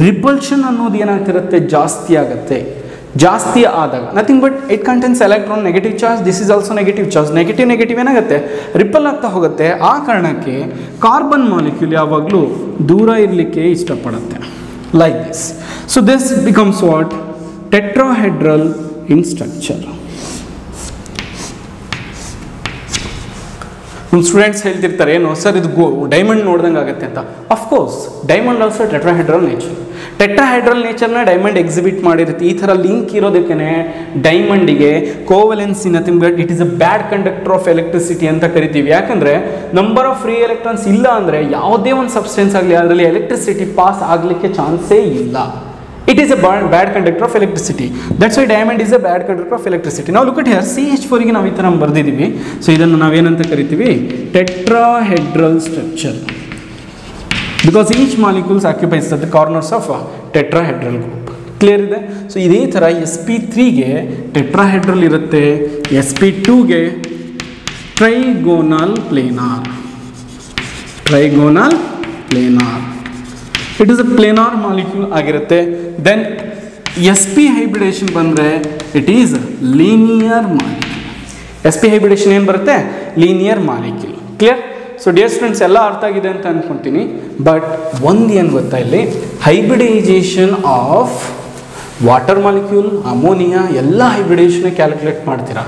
repulsion ಅನ್ನೋದು ಏನಾಗ್ತಿರುತ್ತೆ? ಜಾಸ್ತಿ ಆಗುತ್ತೆ. ಜಾಸ್ತಿ ಆದಾಗ nothing but it contains electron negative charge this is also negative charge negative negative ಏನಾಗುತ್ತೆ? ರಿಪಲ್ ಆಗ್ತಾ ಹೋಗುತ್ತೆ. ಆ ಕಾರಣಕ್ಕೆ ಕಾರ್ಬನ್ ಮಾಲಿಕ್ಯೂಲ್ ಯಾವಾಗಲೂ ದೂರ ಇರಲಿಕ್ಕೆ ಇಷ್ಟಪಡುತ್ತೆ. Like this so this becomes what tetrahedral in structure ನಮ್ಮ ಸ್ಟೂಡೆಂಟ್ಸ್ ಹೇಳ್ತಿರ್ತಾರೆ, ಏನು? ಸರ್, ಇದು ಗೋ ಡೈಮಂಡ್ ನೋಡ್ದಂಗೆ ಆಗುತ್ತೆ ಅಂತ of course diamond also tetrahedral nature tetrahedral ನೇಚರ್ನ diamond exhibit ಮಾಡಿರುತ್ತೆ. ಈ ಥರ ಲಿಂಕ್ ಇರೋದಕ್ಕೇ ಡೈಮಂಡಿಗೆ covalence but it is a bad conductor of electricity ಅಂತ ಕರಿತೀವಿ. ಯಾಕಂದರೆ ನಂಬರ್ ಆಫ್ ಫ್ರೀ ಎಲೆಕ್ಟ್ರಾನ್ಸ್ ಇಲ್ಲ ಅಂದರೆ ಯಾವುದೇ ಒಂದು ಸಬ್ಸ್ಟೆನ್ಸ್ ಆಗಲಿ, ಅದರಲ್ಲಿ ಎಲೆಕ್ಟ್ರಿಸಿಟಿ ಪಾಸ್ ಆಗಲಿಕ್ಕೆ ಚಾನ್ಸೇ ಇಲ್ಲ. It is a bad conductor of electricity that's why diamond is a bad conductor of electricity ನಾವು look at here C H ಫೋರಿಗೆ ನಾವು ಈ ಥರ ಬರೆದಿದ್ದೀವಿ ಸೊ ಇದನ್ನು ನಾವೇನಂತ ಕರಿತೀವಿ? Tetrahedral structure because each molecules occupies the corners of tetrahedral group clear ಇದೆ? So ಇದೇ ಥರ ಎಸ್ ಪಿ ತ್ರೀಗೆ ಟೆಟ್ರಾಹೆಡ್ರಲ್ ಇರುತ್ತೆ S P ಟೂಗೆ trigonal planar trigonal planar it is a planar molecule ಆಗಿರುತ್ತೆ. ದೆನ್ ಎಸ್ ಪಿ ಹೈಬ್ರಿಡೇಷನ್ ಬಂದರೆ it is linear molecule S P hybridization ಏನು ಬರುತ್ತೆ? Linear molecule clear so dear students ಎಲ್ಲ ಅರ್ಥ ಆಗಿದೆ ಅಂತ ಅನ್ಕೊಂತೀನಿ. ಬಟ್ ಒಂದು ಏನು ಗೊತ್ತಾ ಇಲ್ಲಿ? Hybridization of water molecule ammonia ಎಲ್ಲ ಹೈಬ್ರಿಡೇಷನ್ ಕ್ಯಾಲ್ಕುಲೇಟ್ ಮಾಡ್ತೀರಾ?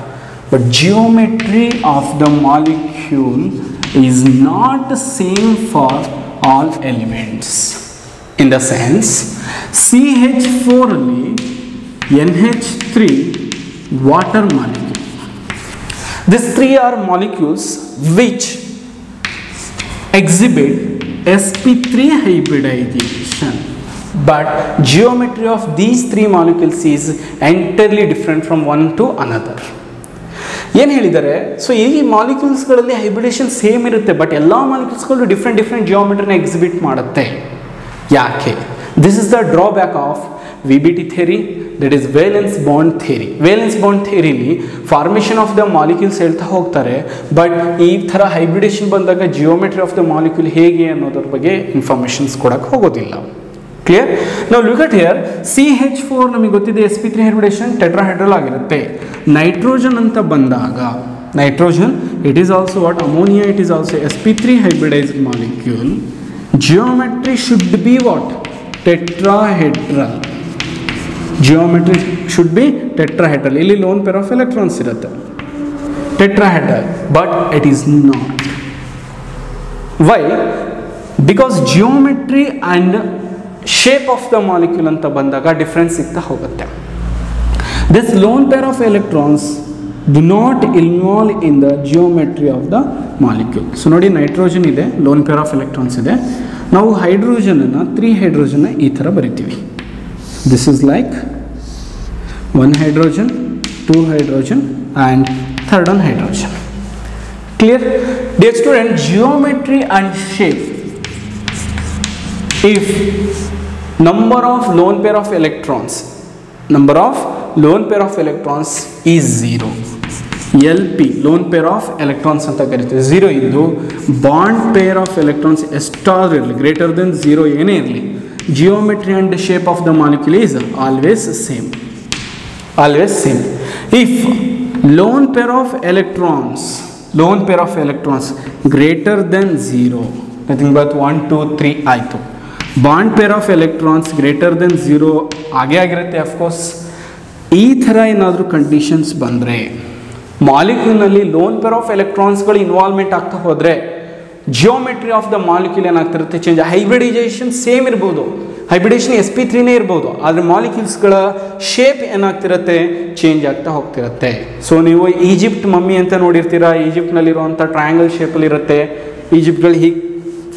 But geometry of the molecule is not same for all elements in the sense C H ಫೋರಲ್ಲಿ N H three water molecule this three are molecules which exhibit sp3 hybridization. But geometry of these three molecules is entirely different from one to another. ಏನು ಹೇಳಿದ್ದಾರೆ so ಈ ಮಾಲಿಕ್ಯೂಲ್ಸ್ಗಳಲ್ಲಿ hybridisation same ಇರುತ್ತೆ but ಎಲ್ಲ ಮಾಲಿಕ್ಯೂಲ್ಸ್ಗಳು different different ಜಿಯೋಮೆಟ್ರಿನ exhibit ಮಾಡುತ್ತೆ ಯಾಕೆ this is the drawback of V B T theory that is valence bond theory valence bond ಥೇರಿಲಿ formation of the molecules ಹೇಳ್ತಾ ಹೋಗ್ತಾರೆ ಬಟ್ ಈ ಥರ ಹೈಬ್ರಿಡೇಷನ್ ಬಂದಾಗ ಜಿಯೋಮೆಟ್ರಿ ಆಫ್ ದ ಮಾಲಿಕ್ಯೂಲ್ ಹೇಗೆ ಅನ್ನೋದ್ರ ಬಗ್ಗೆ ಇನ್ಫಾರ್ಮೇಷನ್ಸ್ ಕೊಡೋಕ್ಕೆ ಹೋಗೋದಿಲ್ಲ. ಕ್ಲಿಯರ್ ನಾವು look at here C H four ನಮಗೆ ಗೊತ್ತಿದೆ S P three hybridization tetrahedral ಆಗಿರುತ್ತೆ. ನೈಟ್ರೋಜನ್ ಅಂತ ಬಂದಾಗ nitrogen it is also what ammonia it is also S P three hybridized molecule geometry should be what tetrahedral geometry should be tetrahedral ಇಲ್ಲಿ lone pair of electrons ಇರುತ್ತೆ. Tetrahedral but it is not why because geometry and shape of the molecule ಅಂತ ಬಂದಾಗ difference ಸಿಗ್ತಾ ಹೋಗುತ್ತೆ. This lone pair of electrons do not involve in the geometry of the molecule so ನೋಡಿ nitrogen ಇದೆ lone pair of electrons ಇದೆ. ನಾವು ಹೈಡ್ರೋಜನನ್ನು three ಹೈಡ್ರೋಜನ್ನ ಈ ಥರ ಬರಿತೀವಿ. this is like one hydrogen two hydrogen and third one hydrogen clear dear student geometry and shape if number of lone pair of electrons number of lone pair of electrons is 0 L P lone pair of electrons ಅಂತ ಕರಿತೀವಿ zero ಇದ್ದು bond pair of electrons ಎಷ್ಟಾದ್ರೂ ಇರಲಿ greater then zero ಏನೇ ಇರಲಿ Geometry and shape of the molecule is always same always same. If lone pair of electrons, lone pair of electrons greater than 0 nothing but 1 2 3 ಆಯಿತು. Bond pair of electrons greater then zero ಹಾಗೇ ಆಗಿರುತ್ತೆ of course ಈ ಥರ ಏನಾದರೂ conditions ಬಂದರೆ ಮಾಲಿಕ್ಯೂಲ್ನಲ್ಲಿ lone pair of ಎಲೆಕ್ಟ್ರಾನ್ಸ್ಗಳು involvement ಆಗ್ತಾ ಹೋದರೆ ಜಿಯೋಮೆಟ್ರಿ ಆಫ್ ದ ಮಾಲಿಕ್ಯೂಲ್ ಏನಾಗ್ತಿರುತ್ತೆ? ಚೇಂಜ್ ಹೈಬ್ರಿಡೈಸೇಷನ್ ಸೇಮ್ ಇರ್ಬೋದು. ಹೈಬ್ರಿಡೇಷನ್ ಎಸ್ ಪಿ ತ್ರೀನೇ ಇರ್ಬೋದು. ಆದರೆ ಮಾಲಿಕ್ಯೂಲ್ಸ್ಗಳ ಶೇಪ್ ಏನಾಗ್ತಿರುತ್ತೆ? ಚೇಂಜ್ ಆಗ್ತಾ ಹೋಗ್ತಿರುತ್ತೆ. ಸೊ ನೀವು ಈಜಿಪ್ಟ್ ಮಮ್ಮಿ ಅಂತ ನೋಡಿರ್ತೀರಾ? ಈಜಿಪ್ಟ್ನಲ್ಲಿರುವಂಥ ಟ್ರಯಾಂಗಲ್ ಶೇಪಲ್ಲಿ ಇರುತ್ತೆ. ಈಜಿಪ್ಟ್ಗಳು ಹೀಗೆ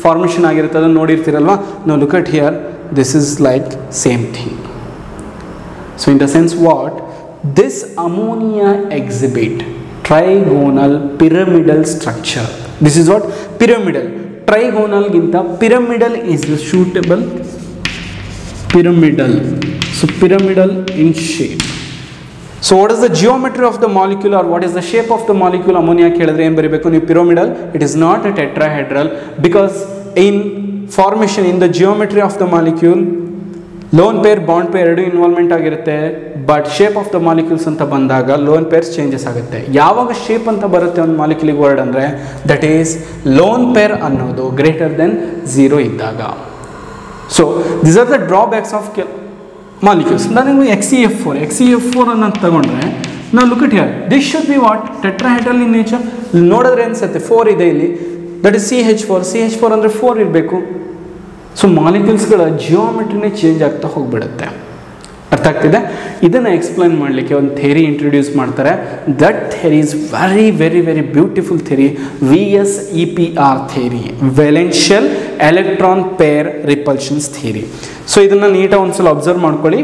ಫಾರ್ಮೇಷನ್ ಆಗಿರುತ್ತೆ. ಅದನ್ನು ನೋಡಿರ್ತೀರಲ್ವ? No look at here this is like same thing so in the sense what this ammonia exhibit trigonal pyramidal structure. This is what? Pyramidal ಟ್ರೈಗೋನಲ್ಗಿಂತ pyramidal is is the suitable pyramidal. So, pyramidal in so what is the geometry of the molecule or what is the shape of the molecule ammonia ಕೇಳಿದ್ರೆ ಏನು ಬರೀಬೇಕು? ನೀವು pyramidal it is not a tetrahedral because in formation in the geometry of the molecule lone pair bond pair ಎರಡು involvement ಆಗಿರುತ್ತೆ. But shape of the molecules ಅಂತ ಬಂದಾಗ loan pairs changes ಆಗುತ್ತೆ. ಯಾವಾಗ ಶೇಪ್ ಅಂತ ಬರುತ್ತೆ ಒಂದು ಮಾಲಿಕ್ಯೂಲಿಗೆ ವರ್ಡ್ ಅಂದರೆ ದಟ್ ಈಸ್ ಲೋನ್ ಪೇರ್ ಅನ್ನೋದು ಗ್ರೇಟರ್ ದೆನ್ ಝೀರೋ ಇದ್ದಾಗ. So this are the drawbacks of molecules ನನಗೆ X C F four X C F four ಅನ್ನ ತಗೊಂಡ್ರೆ ನಾವು look it here this should be what tetrahedral in nature ನೋಡಿದ್ರೆ ಅನ್ಸುತ್ತೆ four ಇದೆ ಇಲ್ಲಿ. That is C H four C H four ಅಂದರೆ four ಇರಬೇಕು. ಸೊ ಮಾಲಿಕ್ಯೂಲ್ಸ್ಗಳ ಜಿಯೋಮೆಟ್ರಿನೇ ಚೇಂಜ್ ಆಗ್ತಾ ಹೋಗ್ಬಿಡುತ್ತೆ. ಅರ್ಥ ಆಗ್ತಿದೆ? ಇದನ್ನು ಎಕ್ಸ್ಪ್ಲೈನ್ ಮಾಡಲಿಕ್ಕೆ ಒಂದು ಥೇರಿ ಇಂಟ್ರೊಡ್ಯೂಸ್ ಮಾಡ್ತಾರೆ. That theory is very very very beautiful theory V S E P R theory valence shell electron pair repulsions theory so ಇದನ್ನು ನೀಟಾಗಿ ಒಂದ್ಸಲ ಅಬ್ಸರ್ವ್ ಮಾಡ್ಕೊಳ್ಳಿ.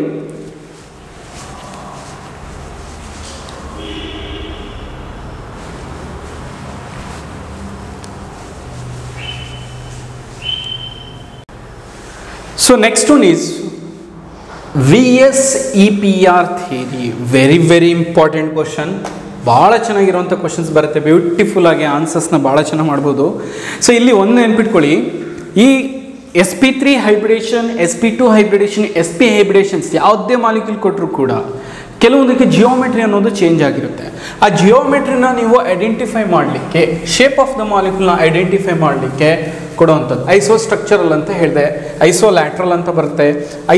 So, next one is VSEPR theory. Very very important question. ಭಾಳ ಚೆನ್ನಾಗಿರುವಂಥ questions ಬರುತ್ತೆ beautiful ಆಗಿ ಆನ್ಸರ್ಸ್ನ ಭಾಳ ಚೆನ್ನಾಗಿ ಮಾಡ್ಬೋದು ಸೊ ಇಲ್ಲಿ ಒಂದು ನೆನ್ಪಿಟ್ಕೊಳ್ಳಿ ಈ S P three hybridization S P two hybridization S P hybridizations ಯಾವುದೇ ಮಾಲಿಕ್ಯೂಲ್ ಕೊಟ್ಟರು ಕೂಡ ಕೆಲವೊಂದಕ್ಕೆ ಜಿಯೋಮೆಟ್ರಿ ಅನ್ನೋದು ಚೇಂಜ್ ಆಗಿರುತ್ತೆ ಆ ಜಿಯೋಮೆಟ್ರಿನ ನೀವು ಐಡೆಂಟಿಫೈ ಮಾಡಲಿಕ್ಕೆ ಶೇಪ್ ಆಫ್ ದ ಮಾಲಿಕ್ಯೂಲ್ನ ಐಡೆಂಟಿಫೈ ಮಾಡಲಿಕ್ಕೆ ಕೊಡುವಂಥದ್ದು. ಐಸೋ ಸ್ಟ್ರಕ್ಚರಲ್ ಅಂತ ಹೇಳಿದೆ ಐಸೋ ಲ್ಯಾಟ್ರಲ್ ಅಂತ ಬರುತ್ತೆ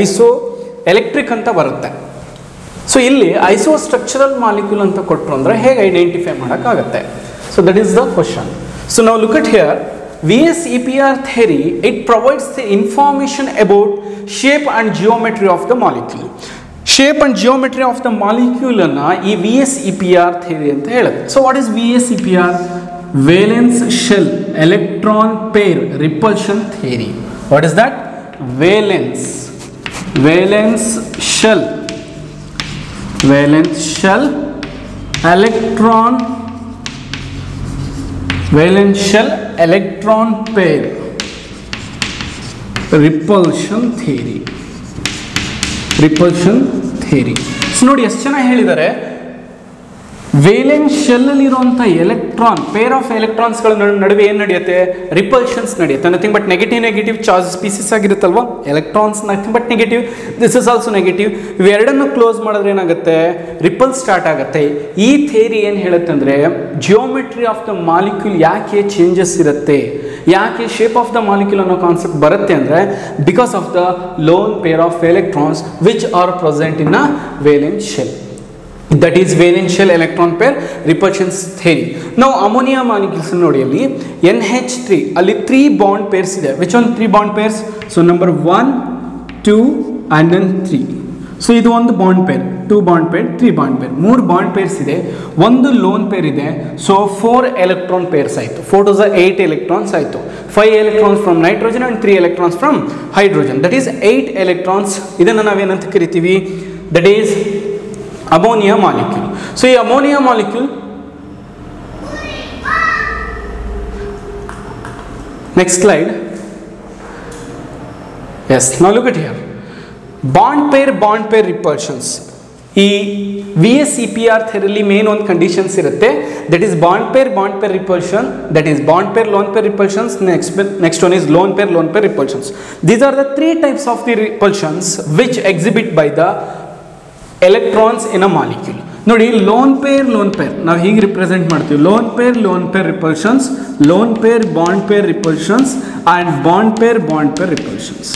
ಐಸೋ ಎಲೆಕ್ಟ್ರಿಕ್ ಅಂತ ಬರುತ್ತೆ. ಸೊ ಇಲ್ಲಿ ಐಸೋ ಸ್ಟ್ರಕ್ಚರಲ್ ಮಾಲಿಕ್ಯೂಲ್ ಅಂತ ಕೊಟ್ಟರು ಅಂದರೆ ಹೇಗೆ identify ಮಾಡೋಕ್ಕಾಗತ್ತೆ? So that is the question so ನಾವು look at here V S E P R theory it provides the information about shape and geometry of the molecule shape and geometry of the ಮಾಲಿಕ್ಯೂಲನ್ನು ಈ V S E P R theory ಅಂತ ಹೇಳುತ್ತೆ. So what is V S E P R valence shell electron pair repulsion theory what is that valence valence shell valence shell electron valence shell electron pair repulsion theory repulsion theory so ನೋಡಿ ಎಷ್ಟು ಚೆನ್ನಾಗಿ ಹೇಳಿದ್ದಾರೆ valence ಶೆಲ್ಲಲ್ಲಿ ಇರುವಂಥ electron pair of ಎಲೆಕ್ಟ್ರಾನ್ಸ್ಗಳ ನಡುವೆ ಏನು ನಡೆಯುತ್ತೆ? Repulsions ನಡೆಯುತ್ತೆ. Nothing but negative negative charge species ಆಗಿರುತ್ತಲ್ವ? Electrons nothing but negative this is also negative ಇವೆರಡನ್ನು ಕ್ಲೋಸ್ ಮಾಡಿದ್ರೆ ಏನಾಗುತ್ತೆ? ರಿಪಲ್ ಸ್ಟಾರ್ಟ್ ಆಗುತ್ತೆ. ಈ ಥೇರಿ ಏನು ಹೇಳುತ್ತೆ ಅಂದರೆ ಜಿಯೋಮೆಟ್ರಿ ಆಫ್ ದ ಮಾಲಿಕ್ಯೂಲ್ ಯಾಕೆ ಚೇಂಜಸ್ ಇರುತ್ತೆ? ಯಾಕೆ ಶೇಪ್ ಆಫ್ ದ ಮಾಲಿಕ್ಯೂಲ್ ಅನ್ನೋ ಕಾನ್ಸೆಪ್ಟ್ ಬರುತ್ತೆ ಅಂದರೆ because of the lone pair of electrons which are present in a valence shell. That is valence electron pair repulsions theory ನಾವು ammonia molecules ನೋಡಿ ಅಲ್ಲಿ N H three ಅಲ್ಲಿ three bond pairs ಇದೆ. Which one three bond pairs so number one two and then three so ಇದು ಒಂದು bond pair two bond pair three bond pair ಮೂರು bond pairs ಇದೆ. ಒಂದು lone pair ಇದೆ. So four electron pairs ಆಯಿತು. Four to eight electrons ಆಯಿತು. Five electrons from nitrogen and three electrons from hydrogen that is eight electrons ಇದನ್ನು ನಾವೇನಂತ ಕರಿತೀವಿ? That is ammonia molecule. So, a ammonia molecule? Next slide. Yes now look at here. Bond pair bond pair repulsions. ಈ V S C P R ಥೆರಲ್ಲಿ main ಒಂದು conditions ಇರುತ್ತೆ. That is bond pair bond pair repulsion that is bond pair lone pair repulsions next next one is lone pair lone pair repulsions these are the three types of the repulsions which exhibit by the electrons in a molecule ನೋಡಿ lone pair lone pair ನಾವು ಹೀಗೆ represent ಮಾಡ್ತೀವಿ lone pair lone pair repulsions lone pair bond pair repulsions and bond pair bond pair repulsions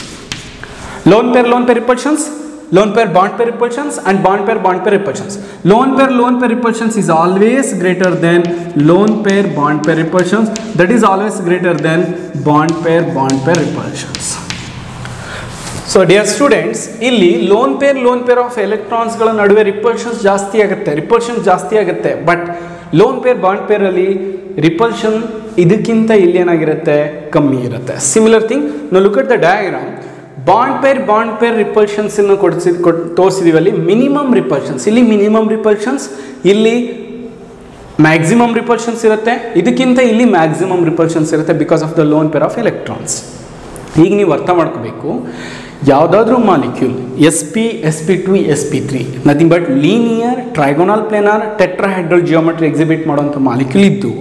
lone pair lone pair repulsions lone pair bond pair repulsions and bond pair bond pair repulsions lone pair lone pair repulsions is always greater than lone pair bond pair repulsions that is always greater than bond pair bond pair repulsions so dear students ಇಲ್ಲಿ lone pair lone pair of ಎಲೆಕ್ಟ್ರಾನ್ಸ್ಗಳ ನಡುವೆ repulsions ಜಾಸ್ತಿ ಆಗುತ್ತೆ repulsion ಜಾಸ್ತಿ ಆಗುತ್ತೆ. But lone pair bond ಪೇರಲ್ಲಿ repulsion ಇದಕ್ಕಿಂತ ಇಲ್ಲಿ ಏನಾಗಿರುತ್ತೆ? ಕಮ್ಮಿ ಇರುತ್ತೆ. ಸಿಮಿಲರ್ ಥಿಂಗ್ ನಾವು look at the diagram bond pair bond pair repulsions ಕೊಡಿಸಿದ್ ಕೊಟ್ ತೋರಿಸಿದೀವಿ ಅಲ್ಲಿ ಮಿನಿಮಮ್ ರಿಪಲ್ಷನ್ಸ್ ಇಲ್ಲಿ ಮಿನಿಮಮ್ ರಿಪಲ್ಷನ್ಸ್ ಇಲ್ಲಿ ಮ್ಯಾಕ್ಸಿಮಮ್ ರಿಪಲ್ಷನ್ಸ್ ಇರುತ್ತೆ. ಇದಕ್ಕಿಂತ ಇಲ್ಲಿ ಮ್ಯಾಕ್ಸಿಮಮ್ ರಿಪಲ್ಷನ್ಸ್ ಇರುತ್ತೆ because of the lone pair of electrons ಈಗ ನೀವು ಅರ್ಥ ಮಾಡ್ಕೋಬೇಕು. ಯಾವುದಾದ್ರೂ molecule S P S P two S P three nothing but linear trigonal planar tetrahedral geometry exhibit ಮಾಡುವಂಥ ಮಾಲಿಕ್ಯೂಲ್ ಇದ್ದು,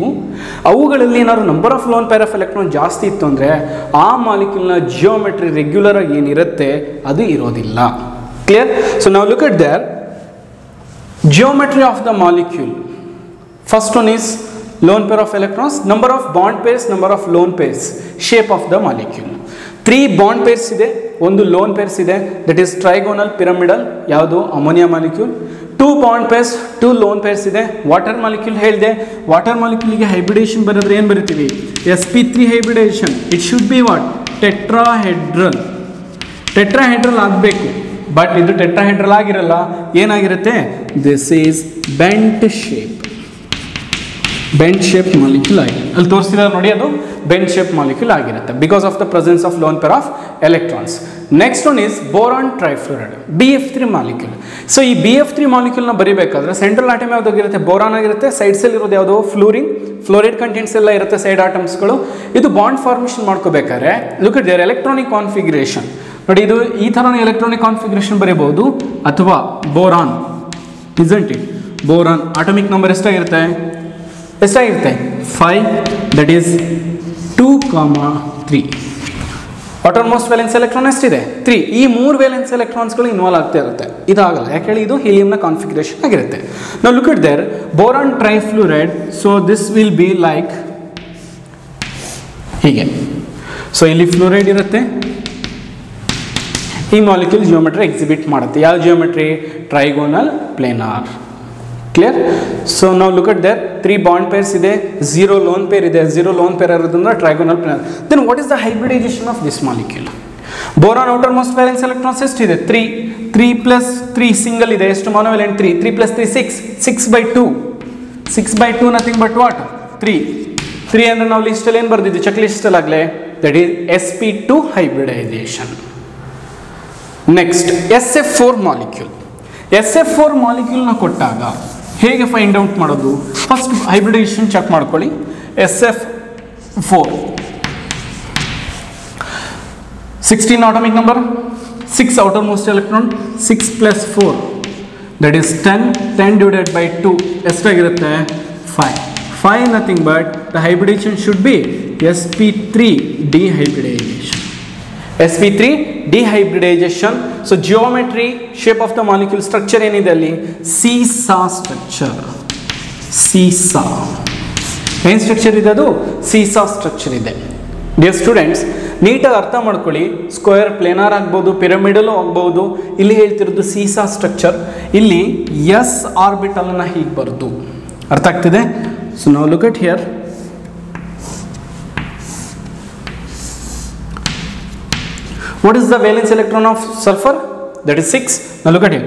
ಅವುಗಳಲ್ಲಿ ಏನಾದ್ರು number of lone pair of electron ಜಾಸ್ತಿ ಇತ್ತು ಅಂದರೆ ಆ ಮಾಲಿಕ್ಯೂಲ್ನ ಜಿಯೋಮೆಟ್ರಿ ರೆಗ್ಯುಲರ್ ಆಗಿ ಏನಿರುತ್ತೆ, ಅದು ಇರೋದಿಲ್ಲ. ಕ್ಲಿಯರ್ ಸೊ ನಾವು look at their geometry of the molecule first one is lone pair of electrons number of bond pairs number of lone pairs shape of the molecule. Three bond pairs ಇದೆ, ಒಂದು lone pairs ಇದೆ. That is trigonal pyramidal ಯಾವುದು? Ammonia molecule two bond pairs two lone pairs ಇದೆ. Water molecule ಹೇಳಿದೆ. Water ಮಾಲಿಕ್ಯೂಲ್ಗೆ hybridisation ಬರೋದ್ರೆ ಏನು ಬರಿತೀವಿ? S P three hybridization it should be what tetrahedral tetrahedral ಆಗಬೇಕು. ಬಟ್ ಇದು ಟೆಟ್ರಾಹೆಡ್ರಲ್ ಆಗಿರಲ್ಲ. ಏನಾಗಿರುತ್ತೆ? This is bent shape bent shape molecule ಆಗಿದೆ. ಅಲ್ಲಿ ತೋರಿಸಿದ್ರೆ ನೋಡಿ ಅದು. ಬೆಂಟ್ ಶೇಪ್ ಮಾಲಿಕ್ಯೂಲ್ ಆಗಿರುತ್ತೆ because of the presence of lone pair of electrons next one is boron trifluoride B F three molecule so ಈ ಬಿ ಎಫ್ ತ್ರೀ ಮಾಲಿಕ್ಯೂಲ್ನ ಬರೀಬೇಕಾದ್ರೆ central atom ಯಾವುದಾಗಿರುತ್ತೆ? ಬೋರಾನ್ ಆಗಿರುತ್ತೆ ಸೈಡ್ಸಲ್ಲಿ ಇರೋದು ಯಾವುದೋ? ಫ್ಲೂರಿನ್ ಫ್ಲೋರೈಡ್ ಕಂಟೆಂಟ್ಸ್ ಎಲ್ಲ ಇರುತ್ತೆ ಸೈಡ್ ಆಟಮ್ಸ್ಗಳು ಇದು ಬಾಂಡ್ ಫಾರ್ಮೇಷನ್ ಮಾಡ್ಕೋಬೇಕಾದ್ರೆ ಲುಕ್ ದೇರ್ ಎಲೆಕ್ಟ್ರಾನಿಕ್ ಕಾನ್ಫಿಗರೇಷನ್ ನೋಡಿ, ಇದು ಈ ಥರನೇ ಎಲೆಕ್ಟ್ರಾನಿಕ್ ಕಾನ್ಫಿಗರೇಷನ್ ಬರೀಬಹುದು, ಅಥವಾ boron isn't it boron atomic number ಎಷ್ಟಾಗಿರುತ್ತೆ? ಎಷ್ಟಾಗಿರುತ್ತೆ? Five that is comma three outermost valence electron ಎಷ್ಟಿದೆ ತ್ರೀ ಈ ಮೂರು ವ್ಯಾಲೆನ್ಸ್ ಎಲೆಕ್ಟ್ರಾನ್ಸ್ಗಳು ಇನ್ವಾಲ್ವ್ ಆಗ್ತಾ ಇರುತ್ತೆ. ಇದಾಗಲ್ಲ. ಯಾಕೆ ಹೇಳಿ ಇದು ಹೀಲಿಯಂನ ಕಾನ್ಫಿಗರೇಷನ್ ಆಗಿರುತ್ತೆ. ನಾವು look it their boron trifluoride so this will be like ಹೀಗೆ. ಸೊ ಇಲ್ಲಿ ಫ್ಲೂರೈಡ್ ಇರುತ್ತೆ. ಈ ಮಾಲಿಕ್ಯೂಲ್ ಜಿಯೋಮೆಟ್ರಿ ಎಕ್ಸಿಬಿಟ್ ಮಾಡುತ್ತೆ. ಯಾವ geometry trigonal planar clear so ನಾವು look at their three bond pairs ಇದೆ ಝೀರೋ ಲೋನ್ ಪೇರ್ ಇದೆ. ಝೀರೋ ಲೋನ್ ಪೇರ್ ಇರೋದ್ರಿಂದ trigonal planar then what is the hybridization of this molecule boron outermost valence electrons ಇದೆ. Three three plus three single ಇದೆ. ಎಷ್ಟು monovalent three three plus three six six by two six by two nothing but what three three ಅಂದರೆ ನಾವು ಲಿಸ್ಟಲ್ಲಿ ಏನು ಬರ್ದಿದ್ವಿ check ಲಿಸ್ಟಲ್ಲಿ ಆಗಲೇ. That is S P two hybridization next S F four molecule S F four ಮಾಲಿಕ್ಯೂಲ್ನ ಕೊಟ್ಟಾಗ ಹೇಗೆ find out ಮಾಡೋದು? ಫಸ್ಟ್ ಹೈಬ್ರಿಡೇಷನ್ ಚೆಕ್ ಮಾಡ್ಕೊಳ್ಳಿ. S F four sixteen atomic number six outermost electron six plus four that is ten ten divided by two ಎಷ್ಟಾಗಿರುತ್ತೆ? Five five nothing but the hybridization should be S P three D hybridization S P three D hybridization so geometry shape of the molecule structure ಏನಿದೆ ಅಲ್ಲಿ? Seesaw structure seesaw ಏನು structure ಇದೆ ಅದು? Seesaw structure ಇದೆ. Dear students ನೀಟಾಗಿ ಅರ್ಥ ಮಾಡ್ಕೊಳ್ಳಿ. Square planar ಆಗ್ಬೋದು ಪಿರಮಿಡಲು ಆಗ್ಬೋದು. ಇಲ್ಲಿ ಹೇಳ್ತಿರೋದು ಸೀಸಾ ಸ್ಟ್ರಕ್ಚರ್ ಇಲ್ಲಿ ಎಸ್ ಆರ್ಬಿಟಲ್ನ ಹೀಗೆ ಬರೆದು. ಅರ್ಥ ಆಗ್ತಿದೆ? ಸೊ ನಾವು look at here What is the valence electron of sulfur? That is 6. Now look at here.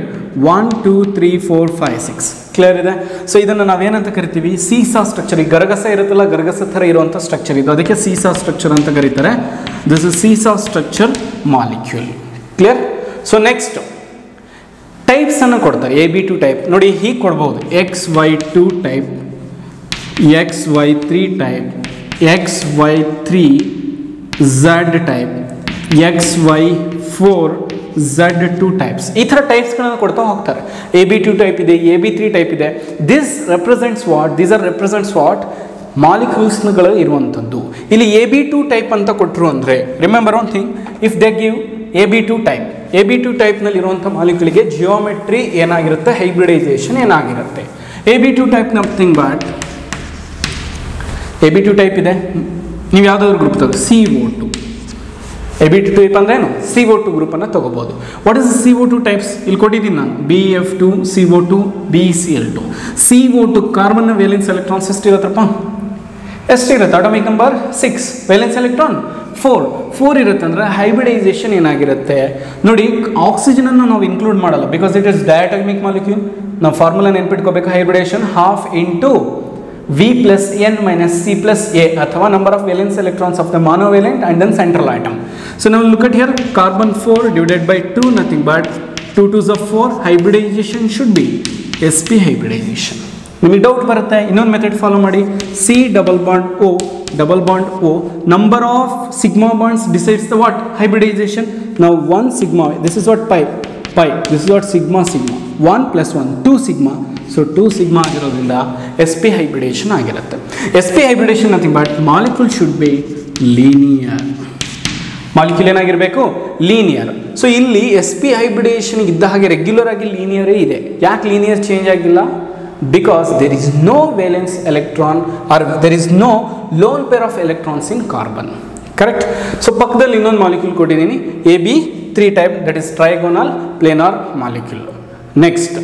1, 2, 3, 4, 5, 6. Clear ಇದೆ? ಸೊ ಇದನ್ನು ನಾವೇನಂತ ಕರಿತೀವಿ? ಸೀಸಾ ಸ್ಟ್ರಕ್ಚರ್ ಈ ಗರಗಸ ಇರುತ್ತಲ್ಲ ಗರಗಸ ಥರ ಇರುವಂಥ ಸ್ಟ್ರಕ್ಚರ್ ಇದು. ಅದಕ್ಕೆ ಸೀಸಾ ಸ್ಟ್ರಕ್ಚರ್ ಅಂತ ಕರೀತಾರೆ. This is seesaw structure molecule clear so next ಟೈಪ್ಸನ್ನು ಕೊಡ್ತಾರೆ. ಎ ಬಿ ಟು ಟೈಪ್ ನೋಡಿ ಹೀಗೆ ಕೊಡ್ಬೋದು. X Y two type X Y three type X Y three Z type X Y four Z two types ಈ ಥರ ಟೈಪ್ಸ್ಗಳನ್ನು ಕೊಡ್ತಾ ಹೋಗ್ತಾರೆ. A B two type ಇದೆ ಎ ಬಿ ತ್ರೀ ಟೈಪ್ ಇದೆ. This represents what these are represents what ಮಾಲಿಕ್ಯೂಲ್ಸ್ಗಳು ಇರುವಂಥದ್ದು. ಇಲ್ಲಿ A B two type ಅಂತ ಕೊಟ್ಟರು ಅಂದರೆ remember one thing if they give A B two type A B two ಟೈಪ್ನಲ್ಲಿ ಇರುವಂಥ ಮಾಲಿಕ್ಯೂಲ್ಗೆ geometry ಏನಾಗಿರುತ್ತೆ? ಹೈಬ್ರಿಡೈಸೇಷನ್ ಏನಾಗಿರುತ್ತೆ? A B two type nothing but A B two type ಇದೆ. ನೀವು ಯಾವುದಾದ್ರು ಗ್ರೂಪ್ ತಗೋ. C O two A B two type ಅಂದ್ರೆ ಏನು? ಸಿ ಒ ಟು ಗ್ರೂಪನ್ನು ತಗೋಬೋದು. What is C O two types ಇಲ್ಲಿ ಕೊಟ್ಟಿದ್ದೀನಿ ನಾನು. B F two C O two B C L two C O two carbon valence electrons ಎಷ್ಟಿರುತ್ತಪ್ಪ ಎಷ್ಟಿರುತ್ತೆ atomic number six valence electron four four ಇರುತ್ತೆ ಅಂದರೆ hybridization ಏನಾಗಿರುತ್ತೆ? ನೋಡಿ ಆಕ್ಸಿಜನನ್ನು ನಾವು ಇನ್ಕ್ಲೂಡ್ ಮಾಡಲ್ಲ. Because it is diatomic molecule ನಾವು formula ನೆನ್ಪಿಟ್ಕೋಬೇಕು. Hybridization half into V plus N minus C plus A ಅಥವಾ number of valence electrons of the monovalent and then central atom so ನಾವು look at here carbon four divided by two nothing but two twos of four hybridization should be S P hybridization ನಿಮಗೆ doubt ಬರುತ್ತೆ? ಇನ್ನೊಂದು method follow ಮಾಡಿ. C double bond O double bond O number of sigma bonds decides the what hybridization ನಾವು one sigma this is what pi pi this is what sigma sigma one plus one two sigma so two sigma ಆಗಿರೋದ್ರಿಂದ S P hybridization ಆಗಿರುತ್ತೆ. S P hybridization nothing but molecule should be linear molecule ಏನಾಗಿರಬೇಕು linear. So ಇಲ್ಲಿ S P hybridization ಇದ್ದ ಹಾಗೆ regular ಆಗಿ ಲೀನಿಯರೇ ಇದೆ. ಯಾಕೆ ಲೀನಿಯರ್ ಚೇಂಜ್ ಆಗಿಲ್ಲ? Because there is no valence electron are there is no lone pair of electrons in carbon correct so ಪಕ್ಕದಲ್ಲಿ ಇನ್ನೊಂದು ಮಾಲಿಕ್ಯೂಲ್ ಕೊಟ್ಟಿದ್ದೀನಿ. A B three type that is trigonal planar molecule next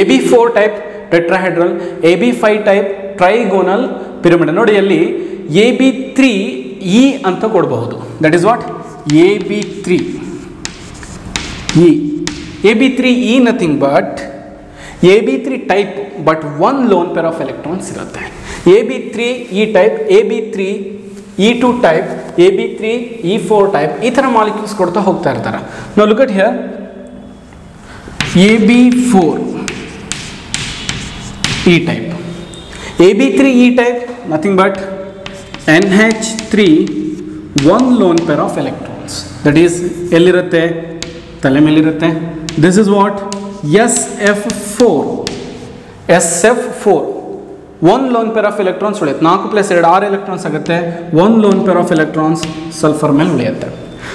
A B four type tetrahedral A B five type trigonal pyramid ನೋಡಿ, ಅಲ್ಲಿ A B three E ಅಂತ ಕೊಡಬಹುದು. That is what A B three E A B three E nothing but A B three type but one lone pair of electrons ಇರುತ್ತೆ A B three E type A B three E two type A B three E four type ಈ ಥರ molecules ಕೊಡ್ತಾ ಹೋಗ್ತಾ ಇರ್ತಾರೆ ನಾವು look at here A B four E type A B three E type nothing but N H that is ಎಲ್ಲಿರುತ್ತೆ? ತಲೆ ಮೇಲಿರುತ್ತೆ. This is what S F four S F four one lone pair of electrons ಉಳಿಯುತ್ತೆ. ನಾಲ್ಕು plus ಎರಡು, ಆರು electrons ಆಗುತ್ತೆ. One lone pair of electrons sulphur ಮೇಲೆ ಉಳಿಯುತ್ತೆ.